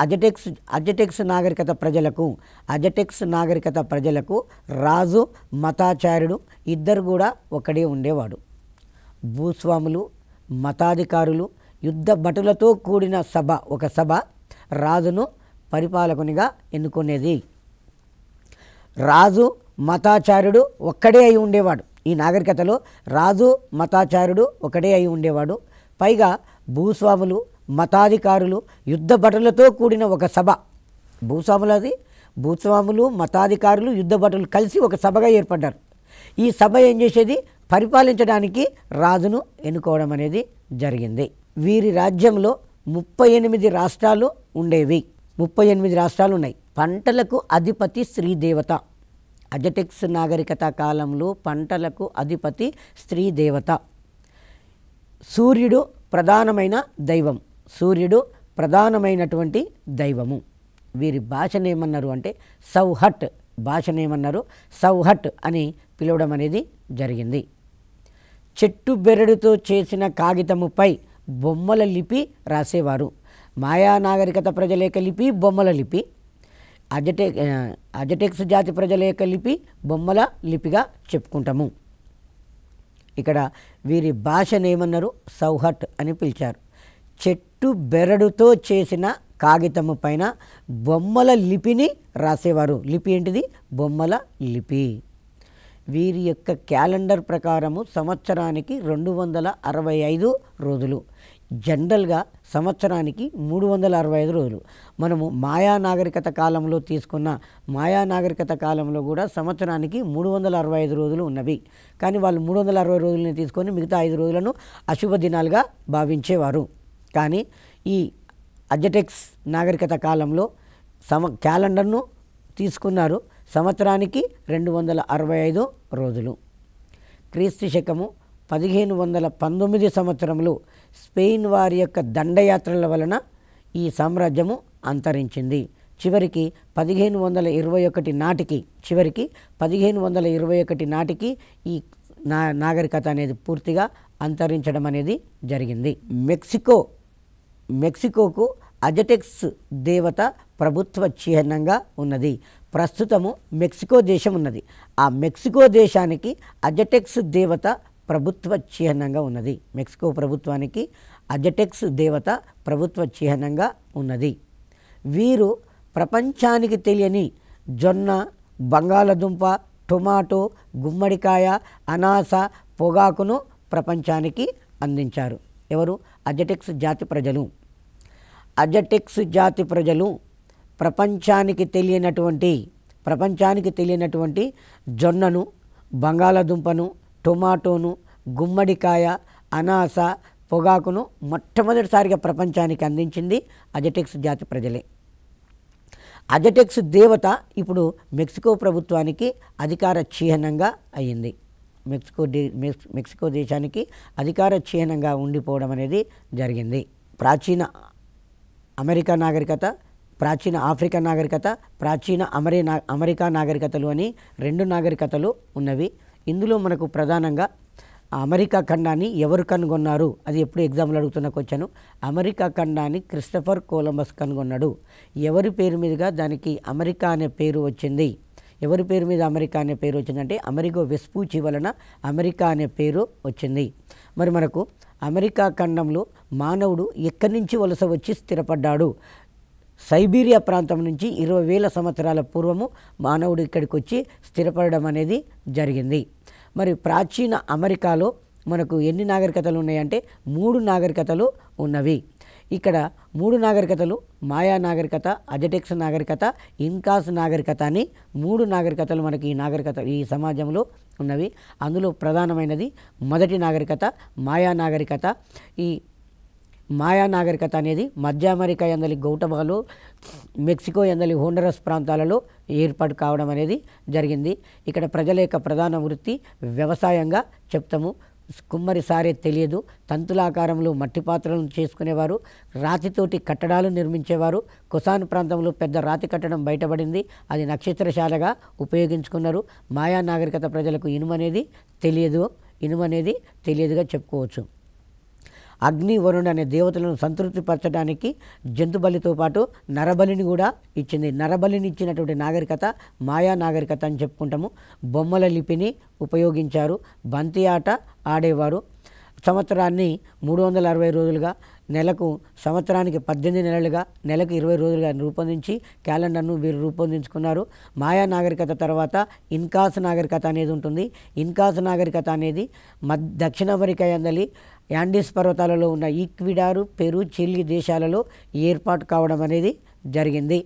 అజటెక్స్ అజటెక్స్ నాగరికత ప్రజలకు అజటెక్స్ నాగరికత ప్రజలకు రాజు మతాచార్యుడు ఇద్దరు కూడా ఒకడే ఉండేవాడు. భూస్వాములు మతాధికారులు యుద్ధ భటులతో కూడిన సభ ఒక సభ రాజును పరిపాలకునిగా ఎన్నుకునేది. రాజు మతాచార్యుడు ఒక్కడే అయి ఉండేవాడు. ఈ నాగరికతలో రాజు మతాచార్యుడు ఒకడే అయి ఉండేవాడు. పైగా భూస్వాములు మతాధికారులు యుద్ధ భటులతో కూడిన ఒక సభ. భూస్వాములది భూస్వాములు మతాధికారులు యుద్ధ భటులు కలిసి ఒక సభగా ఏర్పడ్డారు. ఈ సభ ఏం చేసేది? పరిపాలించడానికి రాజును ఎన్నుకోవడం అనేది జరిగింది. వీరి రాజ్యంలో ముప్పై ఎనిమిది రాష్ట్రాలు ఉండేవి. ముప్పై ఎనిమిది రాష్ట్రాలు ఉన్నాయి. పంటలకు అధిపతి శ్రీదేవత. అజటెక్స్ నాగరికత కాలంలో పంటలకు అధిపతి స్త్రీ దేవత సూర్యుడు ప్రధానమైన దైవం. సూర్యుడు ప్రధానమైనటువంటి దైవము. వీరి భాషనేమన్నారు అంటే సౌహట్ భాషనేమన్నారు? సౌహట్ అని పిలవడం అనేది జరిగింది. చెట్టు బెరడుతో చేసిన కాగితముపై బొమ్మల లిపి రాసేవారు. మాయా నాగరికత ప్రజల యొక్క లిపి బొమ్మల లిపి. అజటెక్ అజటెక్స్ జాతి ప్రజల యొక్క లిపి బొమ్మల లిపిగా చెప్పుకుంటాము. ఇక్కడ వీరి భాషను ఏమన్నారు సౌహట్ అని పిలిచారు. చెట్టు బెరడుతో చేసిన కాగితము పైన బొమ్మల లిపిని రాసేవారు. లిపి ఏంటిది? బొమ్మల లిపి. వీరి యొక్క క్యాలెండర్ ప్రకారము సంవత్సరానికి రెండు వందల అరవై ఐదు రోజులు. జనరల్గా సంవత్సరానికి మూడు వందల అరవై ఐదు రోజులు. మనము మాయా నాగరికత కాలంలో తీసుకున్న మాయా నాగరికత కాలంలో కూడా సంవత్సరానికి మూడు వందల అరవై ఐదు రోజులు ఉన్నవి. కానీ వాళ్ళు మూడు వందల అరవై రోజులని తీసుకొని మిగతా ఐదు రోజులను అశుభ దినాలుగా భావించేవారు. కానీ ఈ అజటెక్స్ నాగరికత కాలంలో సమ క్యాలెండర్ను తీసుకున్నారు సంవత్సరానికి రెండు వందల అరవై ఐదు రోజులు. క్రీస్తు శకము పదిహేను వందల పంతొమ్మిది సంవత్సరంలో స్పెయిన్ వారి యొక్క దండయాత్రల వలన ఈ సామ్రాజ్యము అంతరించింది. చివరికి పదిహేను వందల ఇరవై ఒకటి నాటికి చివరికి పదిహేను వందల ఇరవై ఒకటి నాటికి ఈ నా నాగరికత అనేది పూర్తిగా అంతరించడం అనేది జరిగింది. మెక్సికో మెక్సికోకు అజటెక్స్ దేవత ప్రభుత్వ చిహ్నంగా ఉన్నది. ప్రస్తుతము మెక్సికో దేశం ఉన్నది. ఆ మెక్సికో దేశానికి అజటెక్స్ దేవత ప్రభుత్వ చిహ్నంగా ఉన్నది. మెక్సికో ప్రభుత్వానికి అజటెక్స్ దేవత ప్రభుత్వ చిహ్నంగా ఉన్నది. వీరు ప్రపంచానికి తెలియని జొన్న బంగాళదుంప టొమాటో గుమ్మడికాయ అనాస పొగాకును ప్రపంచానికి అందించారు. ఎవరు? అజటెక్స్ జాతి ప్రజలు. అజటెక్స్ జాతి ప్రజలు ప్రపంచానికి తెలియనటువంటి ప్రపంచానికి తెలియనటువంటి జొన్నను బంగాళదుంపను టొమాటోను గుమ్మడికాయ అనాస పొగాకును మొట్టమొదటిసారిగా ప్రపంచానికి అందించింది అజటెక్స్ జాతి ప్రజలే. అజటెక్స్ దేవత ఇప్పుడు మెక్సికో ప్రభుత్వానికి అధికార చిహ్నంగా అయ్యింది మెక్సికో దే మెక్సికో దేశానికి అధికార చిహ్నంగా ఉండిపోవడం అనేది జరిగింది. ప్రాచీన అమెరికా నాగరికత ప్రాచీన ఆఫ్రికా నాగరికత ప్రాచీన అమెరి నా అమెరికా నాగరికతలు అని రెండు నాగరికతలు ఉన్నవి. ఇందులో మనకు ప్రధానంగా అమెరికా ఖండాన్ని ఎవరు కనుగొన్నారు? అది ఎప్పుడు ఎగ్జామ్లు అడుగుతున్న క్వశ్చన్. అమెరికా ఖండాన్ని క్రిస్టఫర్ కోలంబస్ కనుగొన్నాడు. ఎవరి పేరు మీదుగా దానికి అమెరికా అనే పేరు వచ్చింది? ఎవరి పేరు మీద అమెరికా అనే పేరు వచ్చిందంటే అమెరిగో వెస్పూచి వలన అమెరికా అనే పేరు వచ్చింది. మరి మనకు అమెరికా ఖండంలో మానవుడు ఎక్కడి నుంచి వలస వచ్చి స్థిరపడ్డాడు? సైబీరియా ప్రాంతం నుంచి ఇరవై వేల సంవత్సరాల పూర్వము మానవుడు ఇక్కడికి వచ్చి స్థిరపడడం అనేది జరిగింది. మరి ప్రాచీన అమెరికాలో మనకు ఎన్ని నాగరికతలు ఉన్నాయంటే మూడు నాగరికతలు ఉన్నవి. ఇక్కడ మూడు నాగరికతలు మాయా నాగరికత అజటెక్స్ నాగరికత ఇన్కాస్ నాగరికత అని మూడు నాగరికతలు మనకి ఈ నాగరికత ఈ సమాజంలో ఉన్నవి. అందులో ప్రధానమైనది మొదటి నాగరికత మాయా నాగరికత. ఈ మాయా నాగరికత అనేది మధ్య అమెరికా ఎందలి గౌటమాలు మెక్సికో ఎందలి హోండరస్ ప్రాంతాలలో ఏర్పాటు కావడం అనేది జరిగింది. ఇక్కడ ప్రజల యొక్క ప్రధాన వృత్తి వ్యవసాయంగా చెప్తాము. కుమ్మరి సారే తెలియదు. తంతులాకారంలో మట్టి పాత్రలను చేసుకునేవారు. రాతితోటి కట్టడాలు నిర్మించేవారు. కుసాన్ ప్రాంతంలో పెద్ద రాతి కట్టడం బయటపడింది. అది నక్షత్రశాలగా ఉపయోగించుకున్నారు. మాయా నాగరికత ప్రజలకు ఇనుమనేది తెలియదు. ఇనుమనేది తెలియదుగా చెప్పుకోవచ్చు. అగ్ని వరుణ్ అనే దేవతలను సంతృప్తిపరచడానికి జంతుబలితో పాటు నరబలిని కూడా ఇచ్చింది. నరబలిని ఇచ్చినటువంటి నాగరికత మాయా నాగరికత అని చెప్పుకుంటాము. బొమ్మల లిపిని ఉపయోగించారు. బంతి ఆట ఆడేవారు. సంవత్సరాన్ని మూడు వందల అరవై రోజులుగా నెలకు సంవత్సరానికి పద్దెనిమిది నెలలుగా నెలకు ఇరవై రోజులుగా రూపొందించి క్యాలెండర్ను వీరు రూపొందించుకున్నారు. మాయా నాగరికత తర్వాత ఇన్కాస్ నాగరికత అనేది ఉంటుంది. ఇన్కాస్ నాగరికత అనేది మధ్య దక్షిణ అమెరికా ఎందలి యాండీస్ పర్వతాలలో ఉన్న ఈక్విడారు పెరు చిల్లీ దేశాలలో ఏర్పాటు కావడం అనేది జరిగింది.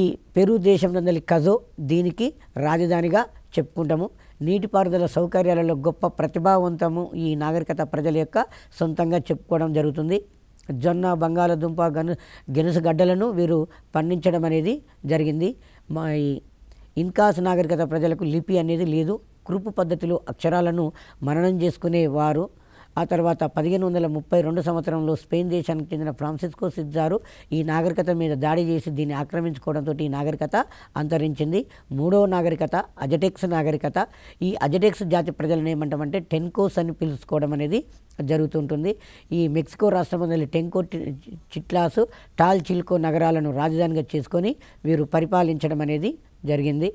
ఈ పెరు దేశం నందలి కజో దీనికి రాజధానిగా చెప్పుకుంటాము. నీటిపారుదల సౌకర్యాలలో గొప్ప ప్రతిభావంతము ఈ నాగరికత ప్రజల యొక్క సొంతంగా చెప్పుకోవడం జరుగుతుంది. జొన్న బంగాళదుంప గను గెనుసగడ్డలను వీరు పండించడం అనేది జరిగింది. మా ఈ ఇన్కాస్ నాగరికత ప్రజలకు లిపి అనేది లేదు. కృపు పద్ధతిలో అక్షరాలను మననం చేసుకునేవారు ఆ తర్వాత పదిహేను వందల ముప్పై రెండు సంవత్సరంలో స్పెయిన్ దేశానికి చెందిన ఫ్రాన్సిస్కో సిద్జారు ఈ నాగరికత మీద దాడి చేసి దీన్ని ఆక్రమించుకోవడంతో ఈ నాగరికత అంతరించింది. మూడవ నాగరికత అజటెక్స్ నాగరికత. ఈ అజటెక్స్ జాతి ప్రజలను ఏమంటామంటే టెన్కోస్ అని పిలుచుకోవడం అనేది జరుగుతుంటుంది. ఈ మెక్సికో రాష్ట్రంలోని టెంకో చిట్లాసు టాల్ చిల్కో నగరాలను రాజధానిగా చేసుకొని వీరు పరిపాలించడం అనేది జరిగింది.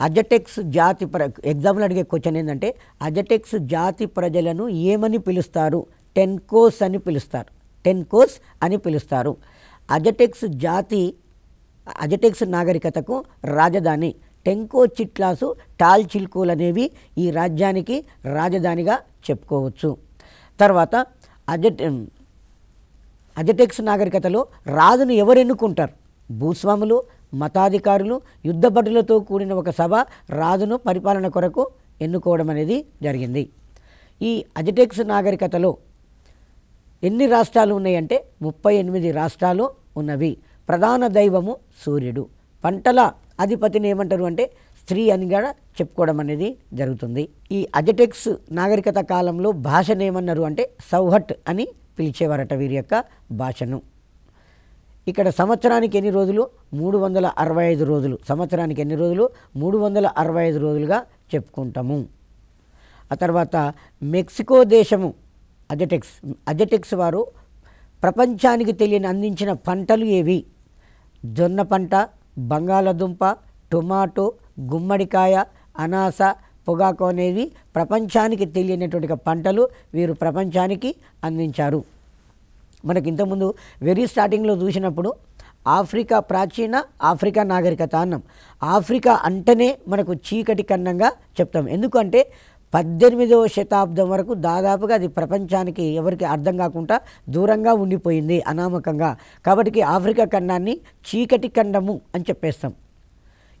అజటెక్స్ జాతి ప్ర ఎగ్జాంపుల్ అడిగే క్వశ్చన్ ఏంటంటే అజటెక్స్ జాతి ప్రజలను ఏమని పిలుస్తారు? టెన్కోస్ అని పిలుస్తారు. టెన్కోస్ అని పిలుస్తారు. అజటెక్స్ జాతి అజటెక్స్ నాగరికతకు రాజధాని. టెంకో చిట్లాసు టాల్ చిల్కోలు అనేవి ఈ రాజ్యానికి రాజధానిగా చెప్పుకోవచ్చు. తర్వాత అజట్ అజటెక్స్ నాగరికతలో రాజును ఎవరు ఎన్నుకుంటారు? భూస్వాములు మతాధికారులు యుద్ధభటులతో కూడిన ఒక సభ రాజును పరిపాలన కొరకు ఎన్నుకోవడం అనేది జరిగింది. ఈ అజిటెక్స్ నాగరికతలో ఎన్ని రాష్ట్రాలు ఉన్నాయంటే ముప్పై ఎనిమిది రాష్ట్రాలు ఉన్నవి. ప్రధాన దైవము సూర్యుడు. పంటల అధిపతిని ఏమంటారు అంటే స్త్రీ అని కూడా చెప్పుకోవడం అనేది జరుగుతుంది. ఈ అజటెక్స్ నాగరికత కాలంలో భాషను ఏమన్నారు అంటే సౌహట్ అని పిలిచేవారట వీరి యొక్క భాషను. ఇక్కడ సంవత్సరానికి ఎన్ని రోజులు? మూడు వందల అరవై ఐదు రోజులు. సంవత్సరానికి ఎన్ని రోజులు? మూడు వందల అరవై ఐదు రోజులుగా చెప్పుకుంటాము. ఆ తర్వాత మెక్సికో దేశము అజటెక్స్ అజటెక్స్ వారు ప్రపంచానికి తెలియని అందించిన పంటలు ఏవి? జొన్న పంట బంగాళదుంప టొమాటో గుమ్మడికాయ అనాస పొగాకు అనేవి ప్రపంచానికి తెలియనటువంటి పంటలు వీరు ప్రపంచానికి అందించారు. మనకి ఇంతకుముందు వెరీ స్టార్టింగ్లో చూసినప్పుడు ఆఫ్రికా ప్రాచీన ఆఫ్రికా నాగరికత అన్నాం. ఆఫ్రికా అంటేనే మనకు చీకటి ఖండంగా చెప్తాం. ఎందుకంటే పద్దెనిమిదవ శతాబ్దం వరకు దాదాపుగా అది ప్రపంచానికి ఎవరికి అర్థం కాకుండా దూరంగా ఉండిపోయింది అనామకంగా. కాబట్టి ఆఫ్రికా ఖండాన్ని చీకటి ఖండము అని చెప్పేస్తాం.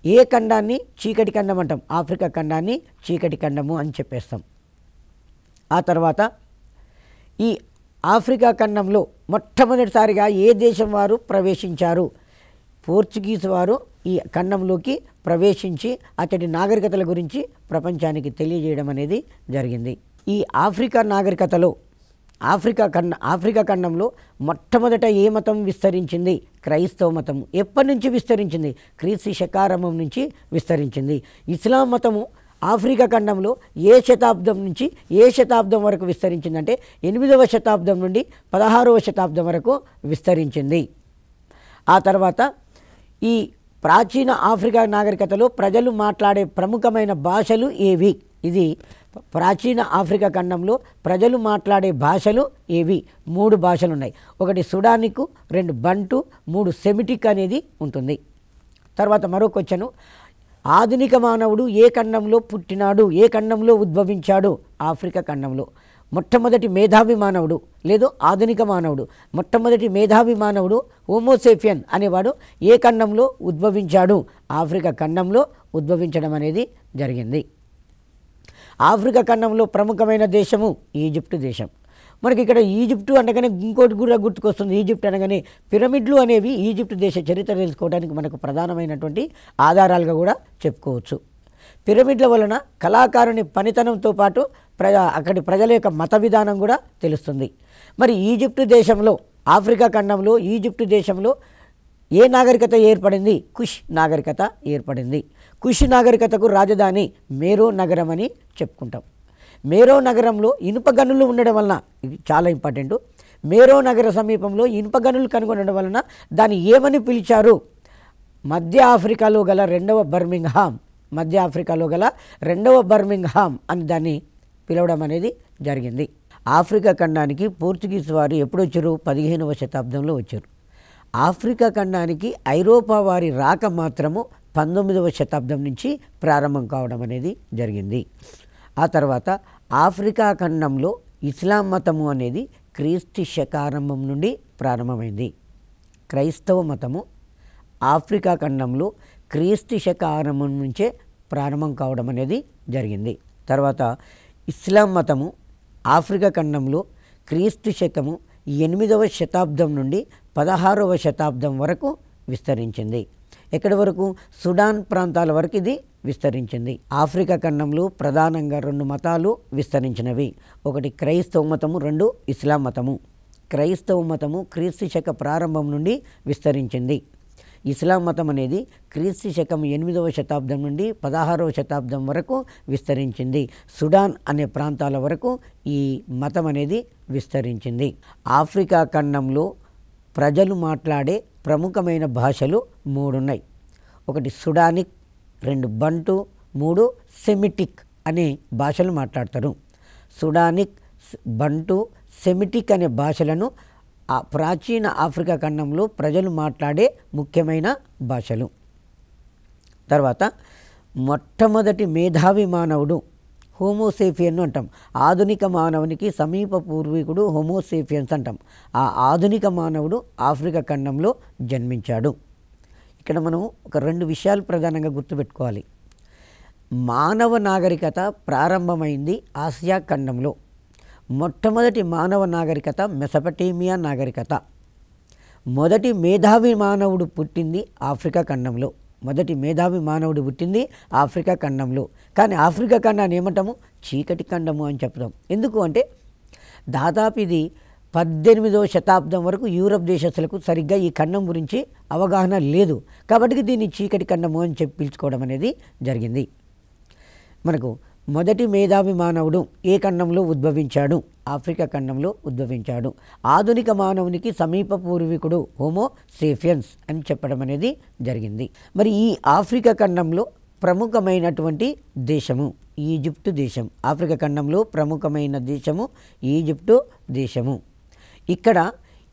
ఏ ఖండాన్ని? చీకటి ఖండం అంటాం. ఆఫ్రికా ఖండాన్ని చీకటి ఖండము అని చెప్పేస్తాం. ఆ తర్వాత ఈ ఆఫ్రికా ఖండంలో మొట్టమొదటిసారిగా ఏ దేశం వారు ప్రవేశించారు? పోర్చుగీస్ వారు ఈ ఖండంలోకి ప్రవేశించి అతడి నాగరికతల గురించి ప్రపంచానికి తెలియజేయడం అనేది జరిగింది. ఈ ఆఫ్రికా నాగరికతలో ఆఫ్రికా ఖండ ఆఫ్రికా ఖండంలో మొట్టమొదట ఏ మతం విస్తరించింది? క్రైస్తవ మతం ఎప్పటి నుంచి విస్తరించింది? క్రీస్తు శకారంభం నుంచి విస్తరించింది. ఇస్లాం మతము ఆఫ్రికా ఖండంలో ఏ శతాబ్దం నుంచి ఏ శతాబ్దం వరకు విస్తరించిందంటే ఎనిమిదవ శతాబ్దం నుండి పదహారవ శతాబ్దం వరకు విస్తరించింది. ఆ తర్వాత ఈ ప్రాచీన ఆఫ్రికా నాగరికతలో ప్రజలు మాట్లాడే ప్రముఖమైన భాషలు ఏవి? ఇది ప్రాచీన ఆఫ్రికా ఖండంలో ప్రజలు మాట్లాడే భాషలు ఏవి? మూడు భాషలు ఉన్నాయి ఒకటి సుడానిక్ రెండు బంటు మూడు సెమిటిక్ అనేది ఉంటుంది. తర్వాత మరో క్వశ్చను. ఆధునిక మానవుడు ఏ ఖండంలో పుట్టినాడు ఏ ఖండంలో ఉద్భవించాడు? ఆఫ్రికా ఖండంలో. మొట్టమొదటి మేధావి మానవుడు లేదు ఆధునిక మానవుడు. మొట్టమొదటి మేధావి మానవుడు హోమోసేఫియన్ అనేవాడు ఏ ఖండంలో ఉద్భవించాడు? ఆఫ్రికా ఖండంలో ఉద్భవించడం అనేది జరిగింది. ఆఫ్రికా ఖండంలో ప్రముఖమైన దేశము ఈజిప్టు దేశం. మనకి ఇక్కడ ఈజిప్టు అనగానే ఇంకోటి కూడా గుర్తుకొస్తుంది. ఈజిప్ట్ అనగానే పిరమిడ్లు అనేవి ఈజిప్ట్ దేశ చరిత్ర తెలుసుకోవడానికి మనకు ప్రధానమైనటువంటి ఆధారాలుగా కూడా చెప్పుకోవచ్చు. పిరమిడ్ల వలన కళాకారుని పనితనంతో పాటు ప్రజా అక్కడి ప్రజల యొక్క మత విధానం కూడా తెలుస్తుంది. మరి ఈజిప్టు దేశంలో ఆఫ్రికా ఖండంలో ఈజిప్టు దేశంలో ఏ నాగరికత ఏర్పడింది? కుష్ నాగరికత ఏర్పడింది. కుష్ నాగరికతకు రాజధాని మేరో నగరం అని చెప్పుకుంటాం. మేరో నగరంలో ఇనుప గనులు ఉండడం వలన ఇది చాలా ఇంపార్టెంట్ మేరో నగర సమీపంలో ఇనుప గనులు కనుగొనడం వలన దాన్ని ఏమని పిలిచారు? మధ్య ఆఫ్రికాలో గల రెండవ బర్మింగ్హామ్ మధ్య ఆఫ్రికాలో గల రెండవ బర్మింగ్హామ్ అని దాన్ని పిలవడం అనేది జరిగింది. ఆఫ్రికా ఖండానికి పోర్చుగీస్ వారు ఎప్పుడు వచ్చారు? పదిహేనవ శతాబ్దంలో వచ్చారు. ఆఫ్రికా ఖండానికి ఐరోపా వారి రాక మాత్రము పంతొమ్మిదవ శతాబ్దం నుంచి ప్రారంభం కావడం అనేది జరిగింది. ఆ తర్వాత ఆఫ్రికా ఖండంలో ఇస్లాం మతము అనేది క్రీస్తు శకారంభం నుండి ప్రారంభమైంది. క్రైస్తవ మతము ఆఫ్రికా ఖండంలో క్రీస్తు శకారంభం నుంచే ప్రారంభం కావడం అనేది జరిగింది. తర్వాత ఇస్లాం మతము ఆఫ్రికా ఖండంలో క్రీస్తు శకము ఎనిమిదవ శతాబ్దం నుండి పదహారవ శతాబ్దం వరకు విస్తరించింది. ఎక్కడి వరకు? సుడాన్ ప్రాంతాల వరకు ఇది విస్తరించింది. ఆఫ్రికా ఖండంలో ప్రధానంగా రెండు మతాలు విస్తరించినవి. ఒకటి క్రైస్తవ మతము రెండు ఇస్లాం మతము. క్రైస్తవ మతము క్రీస్తు శక ప్రారంభం నుండి విస్తరించింది. ఇస్లాం మతం అనేది క్రీస్తు శకం ఎనిమిదవ శతాబ్దం నుండి పదహారవ శతాబ్దం వరకు విస్తరించింది. సుడాన్ అనే ప్రాంతాల వరకు ఈ మతం అనేది విస్తరించింది. ఆఫ్రికా ఖండంలో ప్రజలు మాట్లాడే ప్రముఖమైన భాషలు మూడున్నాయి. ఒకటి సుడానిక్ రెండు బంటు మూడు సెమిటిక్ అనే భాషలు మాట్లాడతారు. సుడానిక్ బంటు సెమిటిక్ అనే భాషలను ఆ ప్రాచీన ఆఫ్రికా ఖండంలో ప్రజలు మాట్లాడే ముఖ్యమైన భాషలు. తర్వాత మొట్టమొదటి మేధావి మానవుడు హోమోసేఫియన్ అంటాం. ఆధునిక మానవునికి సమీప పూర్వీకుడు హోమోసేఫియన్స్ అంటాం. ఆ ఆధునిక మానవుడు ఆఫ్రికా ఖండంలో జన్మించాడు. ఇక్కడ మనం ఒక రెండు విషయాలు ప్రధానంగా గుర్తుపెట్టుకోవాలి. మానవ నాగరికత ప్రారంభమైంది ఆసియా ఖండంలో. మొట్టమొదటి మానవ నాగరికత మెసపటేమియా నాగరికత. మొదటి మేధావి మానవుడు పుట్టింది ఆఫ్రికా ఖండంలో. మొదటి మేధావి మానవుడు పుట్టింది ఆఫ్రికా ఖండంలో. కానీ ఆఫ్రికా ఖండాన్ని ఏమంటాము? చీకటి ఖండము అని చెప్తాం. ఎందుకు అంటే దాదాపు ఇది పద్దెనిమిదవ శతాబ్దం వరకు యూరప్ దేశస్తులకు సరిగ్గా ఈ ఖండం గురించి అవగాహన లేదు. కాబట్టి దీన్ని చీకటి ఖండము అని చెప్పి పిలుచుకోవడం అనేది జరిగింది. మనకు మొదటి మేధావి మానవుడు ఏ ఖండంలో ఉద్భవించాడు? ఆఫ్రికా ఖండంలో ఉద్భవించాడు. ఆధునిక మానవునికి సమీప పూర్వీకుడు హోమో సేఫియన్స్ అని చెప్పడం అనేది జరిగింది. మరి ఈ ఆఫ్రికా ఖండంలో ప్రముఖమైనటువంటి దేశము ఈజిప్టు దేశం. ఆఫ్రికా ఖండంలో ప్రముఖమైన దేశము ఈజిప్టు దేశము. ఇక్కడ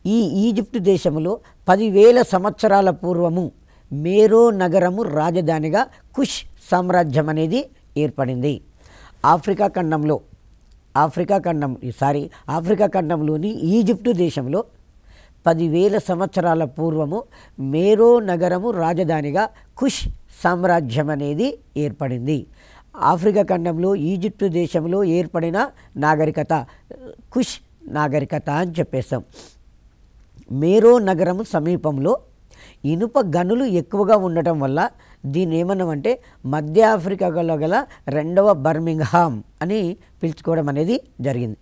ఈ ఈజిప్టు దేశములో పదివేల సంవత్సరాల పూర్వము మేరో నగరము రాజధానిగా కుష్ సామ్రాజ్యం అనేది ఏర్పడింది. ఆఫ్రికా ఖండంలో ఆఫ్రికా ఖండం సారీ ఆఫ్రికా ఖండంలోని ఈజిప్టు దేశంలో పదివేల సంవత్సరాల పూర్వము మేరో నగరము రాజధానిగా కుష్ సామ్రాజ్యం అనేది ఏర్పడింది. ఆఫ్రికా ఖండంలో ఈజిప్టు దేశంలో ఏర్పడిన నాగరికత కుష్ నాగరికత అని చెప్పేస్తాం మేరో నగరం సమీపంలో ఇనుప గనులు ఎక్కువగా ఉండటం వల్ల దీన్ని ఏమన్నామంటే మధ్య ఆఫ్రికాలో గల రెండవ బర్మింగ్హామ్ అని పిలుచుకోవడం అనేది జరిగింది.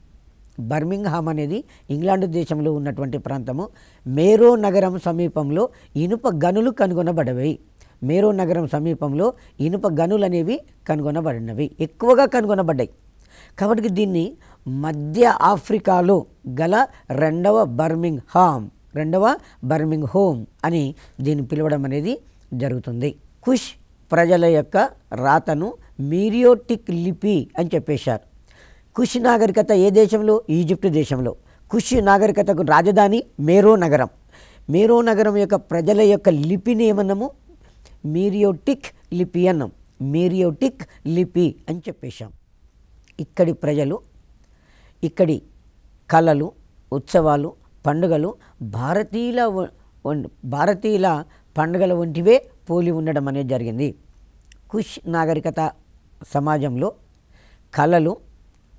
బర్మింగ్హామ్ అనేది ఇంగ్లాండ్ దేశంలో ఉన్నటువంటి ప్రాంతము. మేరో నగరం సమీపంలో ఇనుప గనులు కనుగొనబడవి మేరో నగరం సమీపంలో ఇనుప గనులు అనేవి కనుగొనబడినవి. ఎక్కువగా కనుగొనబడ్డాయి. కాబట్టి దీన్ని మధ్య ఆఫ్రికాలో గల రెండవ బర్మింగ్ హామ్ రెండవ బర్మింగ్ హోమ్ అని దీన్ని పిలవడం అనేది జరుగుతుంది. కుష్ ప్రజల యొక్క రాతను మీరియోటిక్ లిపి అని చెప్పేశారు. కుష్ నాగరికత ఏ దేశంలో? ఈజిప్ట్ దేశంలో. కుష్ నాగరికతకు రాజధాని మేరో నగరం. మేరో నగరం యొక్క ప్రజల యొక్క లిపిని ఏమన్నాము? మీరియోటిక్ లిపి అన్నాం. మీరియోటిక్ లిపి అని చెప్పేశాం. ఇక్కడి ప్రజలు ఇక్కడి కళలు ఉత్సవాలు పండుగలు భారతీయుల భారతీయుల పండుగల వంటివే పోలి ఉండడం అనేది జరిగింది. కుష్ నాగరికత సమాజంలో కళలు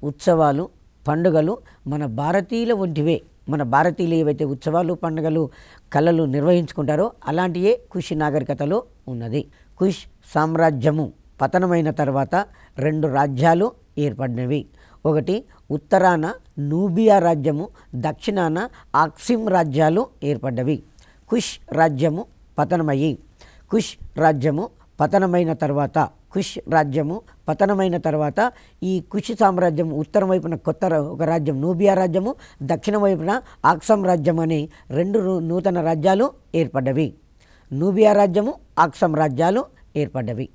ఉత్సవాలు పండుగలు మన భారతీయుల వంటివే. మన భారతీయులు ఏవైతే ఉత్సవాలు పండుగలు కళలు నిర్వహించుకుంటారో అలాంటియే కుష్ నాగరికతలో ఉన్నది. కుష్ సామ్రాజ్యము పతనమైన తర్వాత రెండు రాజ్యాలు ఏర్పడినవి. ఒకటి ఉత్తరాన నూబియా రాజ్యము దక్షిణాన ఆక్సిమ్ రాజ్యాలు ఏర్పడ్డవి. కుష్ రాజ్యము పతనమయ్యి కుష్ రాజ్యము పతనమైన తర్వాత కుష్ రాజ్యము పతనమైన తర్వాత ఈ కుష్ సామ్రాజ్యం ఉత్తరం వైపున కొత్త ఒక రాజ్యం నూబియా రాజ్యము దక్షిణ వైపున ఆక్సం రాజ్యం అనే రెండు నూతన రాజ్యాలు ఏర్పడ్డవి. నూబియా రాజ్యము ఆక్సం రాజ్యాలు ఏర్పడ్డవి.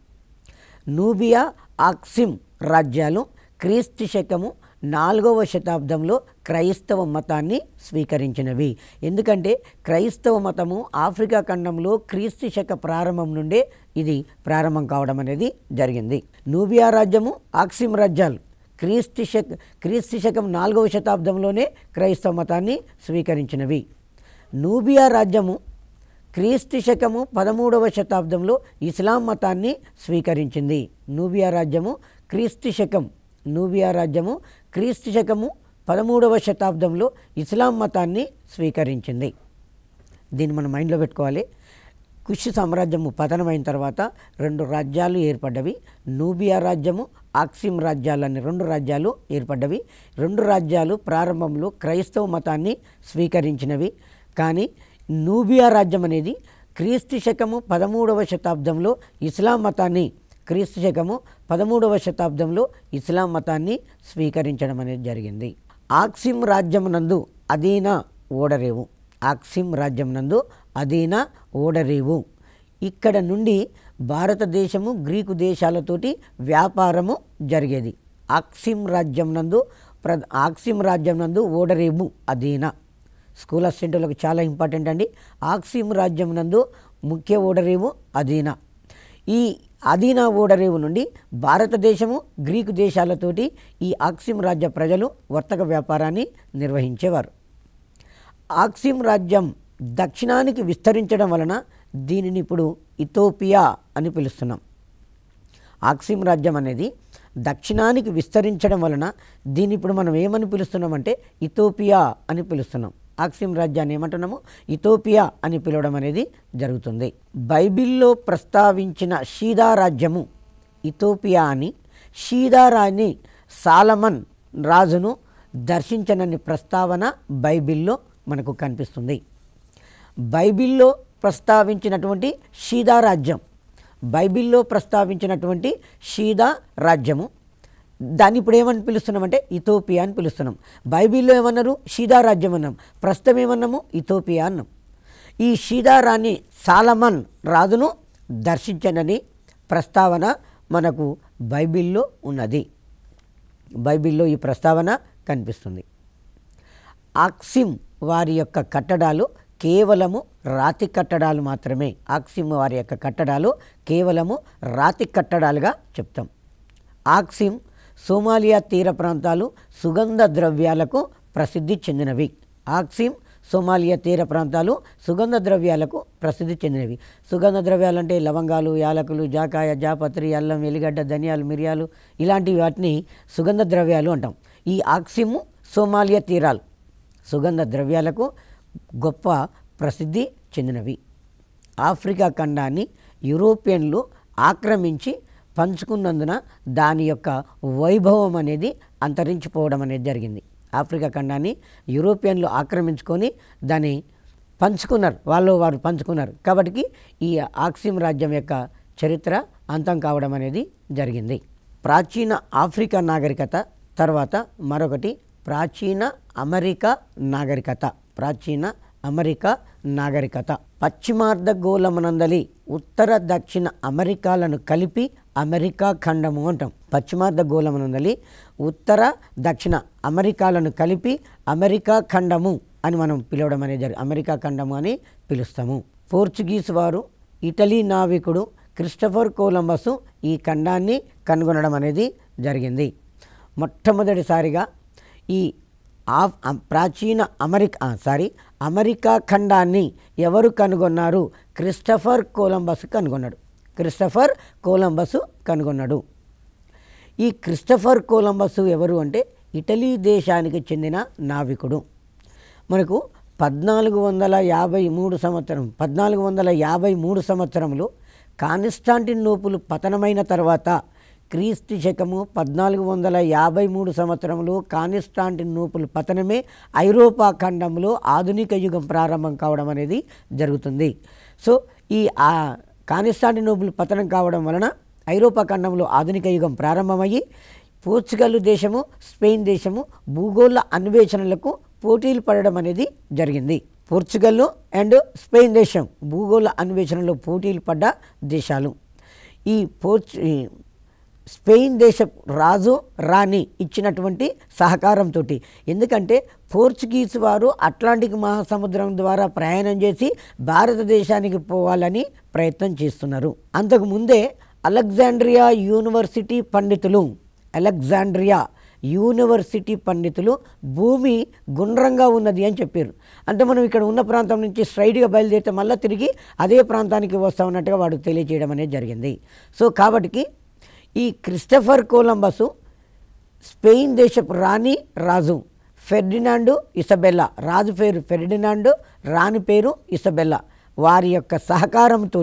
నూబియా ఆక్సిమ్ రాజ్యాలు క్రీస్తు శకము నాలుగవ శతాబ్దంలో క్రైస్తవ మతాన్ని స్వీకరించినవి. ఎందుకంటే క్రైస్తవ మతము ఆఫ్రికా ఖండంలో క్రీస్తు శక ప్రారంభం నుండే ఇది ప్రారంభం కావడం అనేది జరిగింది. నూబియా రాజ్యము ఆక్సిమ్ రాజ్యాలు క్రీస్తు శక క్రీస్తు శకం నాలుగవ శతాబ్దంలోనే క్రైస్తవ మతాన్ని స్వీకరించినవి. నూబియా రాజ్యము క్రీస్తు శకము పదమూడవ శతాబ్దంలో ఇస్లాం మతాన్ని స్వీకరించింది. నూబియా రాజ్యము క్రీస్తు శకం నూబియా రాజ్యము క్రీస్తు శకము పదమూడవ శతాబ్దంలో ఇస్లాం మతాన్ని స్వీకరించింది. దీన్ని మనం మైండ్లో పెట్టుకోవాలి. కుష్ సామ్రాజ్యము పతనమైన తర్వాత రెండు రాజ్యాలు ఏర్పడ్డవి. నూబియా రాజ్యము ఆక్సిమ్ రాజ్యాలని రెండు రాజ్యాలు ఏర్పడ్డవి. రెండు రాజ్యాలు ప్రారంభంలో క్రైస్తవ మతాన్ని స్వీకరించినవి. కానీ నూబియా రాజ్యం అనేది క్రీస్తు శకము పదమూడవ శతాబ్దంలో ఇస్లాం మతాన్ని క్రీస్తు శకము పదమూడవ శతాబ్దంలో ఇస్లాం మతాన్ని స్వీకరించడం అనేది జరిగింది. ఆక్సిమ్ రాజ్యం నందు అదీనా ఓడరేవు. ఆక్సిమ్ రాజ్యం నందు అదీనా ఓడరేవు. ఇక్కడ నుండి భారతదేశము గ్రీకు దేశాలతోటి వ్యాపారము జరిగేది. ఆక్సిమ్ రాజ్యం నందు ప్ర ఆక్సిమ్ రాజ్యం నందు ఓడరేవు అదీనా. స్కూల్ అసిస్టెంట్లకు చాలా ఇంపార్టెంట్ అండి. ఆక్సిమ్ రాజ్యం నందు ముఖ్య ఓడరేవు అధీన ఈ అదీనా ఓడరేవు నుండి భారతదేశము గ్రీకు దేశాలతోటి ఈ ఆక్సిమ్ రాజ్య ప్రజలు వర్తక వ్యాపారాన్ని నిర్వహించేవారు. ఆక్సిమ్ రాజ్యం దక్షిణానికి విస్తరించడం వలన దీనిని ఇప్పుడు ఇథోపియా అని పిలుస్తున్నాం. ఆక్సిమ్ రాజ్యం అనేది దక్షిణానికి విస్తరించడం వలన దీన్ని ఇప్పుడు మనం ఏమని పిలుస్తున్నామంటే ఇథోపియా అని పిలుస్తున్నాం. ఆక్సిమ్ రాజ్యాన్ని ఏమంటున్నాము? ఇథోపియా అని పిలవడం అనేది జరుగుతుంది. బైబిల్లో ప్రస్తావించిన షీదా రాజ్యము ఇథోపియా అని షీదారాని సాలమన్ రాజును దర్శించనని ప్రస్తావన బైబిల్లో మనకు కనిపిస్తుంది. బైబిల్లో ప్రస్తావించినటువంటి షీదా రాజ్యం బైబిల్లో ప్రస్తావించినటువంటి షీదా రాజ్యము దాన్ని ఇప్పుడు ఏమని పిలుస్తున్నామంటే ఇథోపియా అని పిలుస్తున్నాం. బైబిల్లో ఏమన్నారు? షీదా రాజ్యం అన్నాం. ప్రస్తుతం ఏమన్నాము? ఇథోపియా అన్నాం. ఈ షీదా రాణి సాలమన్ రాజును దర్శించనని ప్రస్తావన మనకు బైబిల్లో ఉన్నది. బైబిల్లో ఈ ప్రస్తావన కనిపిస్తుంది. ఆక్సిమ్ వారి యొక్క కట్టడాలు కేవలము రాతి కట్టడాలు మాత్రమే. ఆక్సిమ్ వారి యొక్క కట్టడాలు కేవలము రాతి కట్టడాలుగా చెప్తాం. ఆక్సిమ్ సోమాలియా తీర ప్రాంతాలు సుగంధ ద్రవ్యాలకు ప్రసిద్ధి చెందినవి. ఆక్సిమ్ సోమాలియా తీర ప్రాంతాలు సుగంధ ద్రవ్యాలకు ప్రసిద్ధి చెందినవి. సుగంధ ద్రవ్యాలు అంటే లవంగాలు యాలకులు జాకాయ జాపత్రి అల్లం ఎల్లిగడ్డ ధనియాలు మిరియాలు ఇలాంటి వాటిని సుగంధ ద్రవ్యాలు అంటాం. ఈ ఆక్సిమ్ సోమాలియా తీరాలు సుగంధ ద్రవ్యాలకు గొప్ప ప్రసిద్ధి చెందినవి. ఆఫ్రికా ఖండాన్ని యూరోపియన్లు ఆక్రమించి పంచుకున్నందున దాని యొక్క వైభవం అనేది అంతరించిపోవడం అనేది జరిగింది. ఆఫ్రికా ఖండాన్ని యూరోపియన్లు ఆక్రమించుకొని దాన్ని పంచుకున్నారు. వాళ్ళు వారు పంచుకున్నారు. కాబట్టి ఈ ఆక్సిమ్ రాజ్యం యొక్క చరిత్ర అంతం కావడం అనేది జరిగింది. ప్రాచీన ఆఫ్రికా నాగరికత తర్వాత మరొకటి ప్రాచీన అమెరికా నాగరికత. ప్రాచీన అమెరికా నాగరికత. పశ్చిమార్ధగోళమనందలి ఉత్తర దక్షిణ అమెరికాలను కలిపి అమెరికా ఖండము అంటాం. పశ్చిమార్ధగోళమనందలి ఉత్తర దక్షిణ అమెరికాలను కలిపి అమెరికా ఖండము అని మనం పిలవడం అనేది జరిగింది అమెరికా ఖండము అని పిలుస్తాము. పోర్చుగీస్ వారు ఇటలీ నావికుడు క్రిస్టఫర్ కోలంబస్ ఈ ఖండాన్ని కనుగొనడం అనేది జరిగింది. మొట్టమొదటిసారిగా ఈ ఆఫ్ ప్రాచీన అమెరికా సారీ అమెరికా ఖండాన్ని ఎవరు కనుగొన్నారు? క్రిస్టఫర్ కొలంబస్ కనుగొన్నాడు. క్రిస్టఫర్ కొలంబస్ కనుగొన్నాడు. ఈ క్రిస్టఫర్ కొలంబస్ ఎవరు అంటే ఇటలీ దేశానికి చెందిన నావికుడు. మనకు పద్నాలుగు వందల యాభై మూడు సంవత్సరం పద్నాలుగు వందల యాభై మూడు సంవత్సరంలో కాన్స్టాంటినోపుల్ పతనమైన తర్వాత క్రీస్తు శకము పద్నాలుగు వందల యాభై మూడు సంవత్సరంలో కాన్స్టాంటినోపుల్ పతనమే ఐరోపా ఖండంలో ఆధునిక యుగం ప్రారంభం కావడం అనేది జరుగుతుంది. సో ఈ ఆ కాన్స్టాంటినోపుల్ పతనం కావడం వలన ఐరోపా ఖండంలో ఆధునిక యుగం ప్రారంభమయ్యి పోర్చుగల్ దేశము స్పెయిన్ దేశము భూగోళ అన్వేషణలకు పోటీలు పడడం అనేది జరిగింది. పోర్చుగల్ అండ్ స్పెయిన్ దేశం భూగోళ అన్వేషణలో పోటీలు పడ్డ దేశాలు. ఈ పోర్చు ఈ స్పెయిన్ దేశ రాజు రాణి ఇచ్చినటువంటి సహకారంతో ఎందుకంటే పోర్చుగీస్ వారు అట్లాంటిక్ మహాసముద్రం ద్వారా ప్రయాణం చేసి భారతదేశానికి పోవాలని ప్రయత్నం చేస్తున్నారు. అంతకుముందే అలెగ్జాండ్రియా యూనివర్సిటీ పండితులు అలెగ్జాండ్రియా యూనివర్సిటీ పండితులు భూమి గుండ్రంగా ఉన్నది అని చెప్పారు. అంటే మనం ఇక్కడ ఉన్న ప్రాంతం నుంచి స్ట్రైట్గా బయలుదేరితే మళ్ళీ తిరిగి అదే ప్రాంతానికి వస్తామన్నట్టుగా వాడు తెలియజేయడం అనేది జరిగింది. సో కాబట్టి ఈ క్రిస్టఫర్ కొలంబసు స్పెయిన్ దేశపు రాణి రాజు. Ferdinand Isabella. రాజు పేరు ఫెర్డినాండు రాణి పేరు ఇసబెల్లా. వారి యొక్క సహకారంతో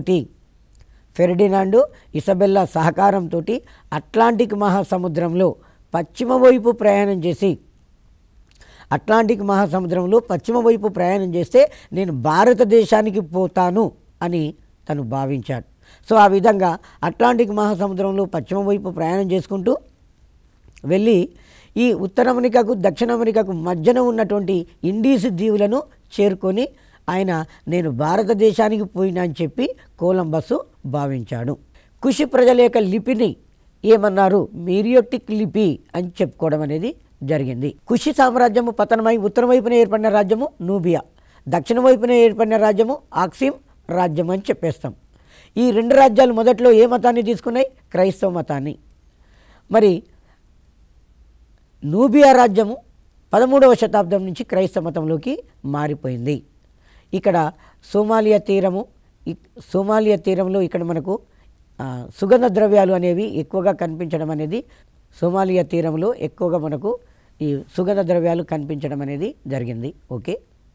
ఫెర్డినాండు ఇసబెల్లా సహకారంతో అట్లాంటిక్ మహాసముద్రంలో పశ్చిమ వైపు ప్రయాణం చేసి అట్లాంటిక్ మహాసముద్రంలో పశ్చిమ వైపు ప్రయాణం చేస్తే నేను భారతదేశానికి పోతాను అని తను భావించాడు. సో ఆ విధంగా అట్లాంటిక్ మహాసముద్రంలో పశ్చిమ వైపు ప్రయాణం చేసుకుంటూ వెళ్ళి ఈ ఉత్తర అమెరికాకు దక్షిణ అమెరికాకు మధ్యన ఉన్నటువంటి ఇండీస్ దీవులను చేరుకొని ఆయన నేను భారతదేశానికి పోయినా అని చెప్పి కోలంబస్ భావించాడు. కుషి ప్రజల యొక్క లిపిని ఏమన్నారు? మీరియోటిక్ లిపి అని చెప్పుకోవడం అనేది జరిగింది. కుషి సామ్రాజ్యము పతనమై ఉత్తరం వైపున ఏర్పడిన రాజ్యము నూబియా దక్షిణ వైపున ఏర్పడిన రాజ్యము ఆక్సిమ్ రాజ్యం అని చెప్పేస్తాం. ఈ రెండు రాజ్యాలు మొదట్లో ఏ మతాన్ని తీసుకున్నాయి? క్రైస్తవ మతాన్ని. మరి నూబియా రాజ్యము పదమూడవ శతాబ్దం నుంచి క్రైస్తవ మతంలోకి మారిపోయింది. ఇక్కడ సోమాలియా తీరము సోమాలియా తీరంలో ఇక్కడ మనకు సుగంధ ద్రవ్యాలు అనేవి ఎక్కువగా కనిపించడం అనేది సోమాలియా తీరంలో ఎక్కువగా మనకు ఈ సుగంధ ద్రవ్యాలు కనిపించడం అనేది జరిగింది. ఓకే?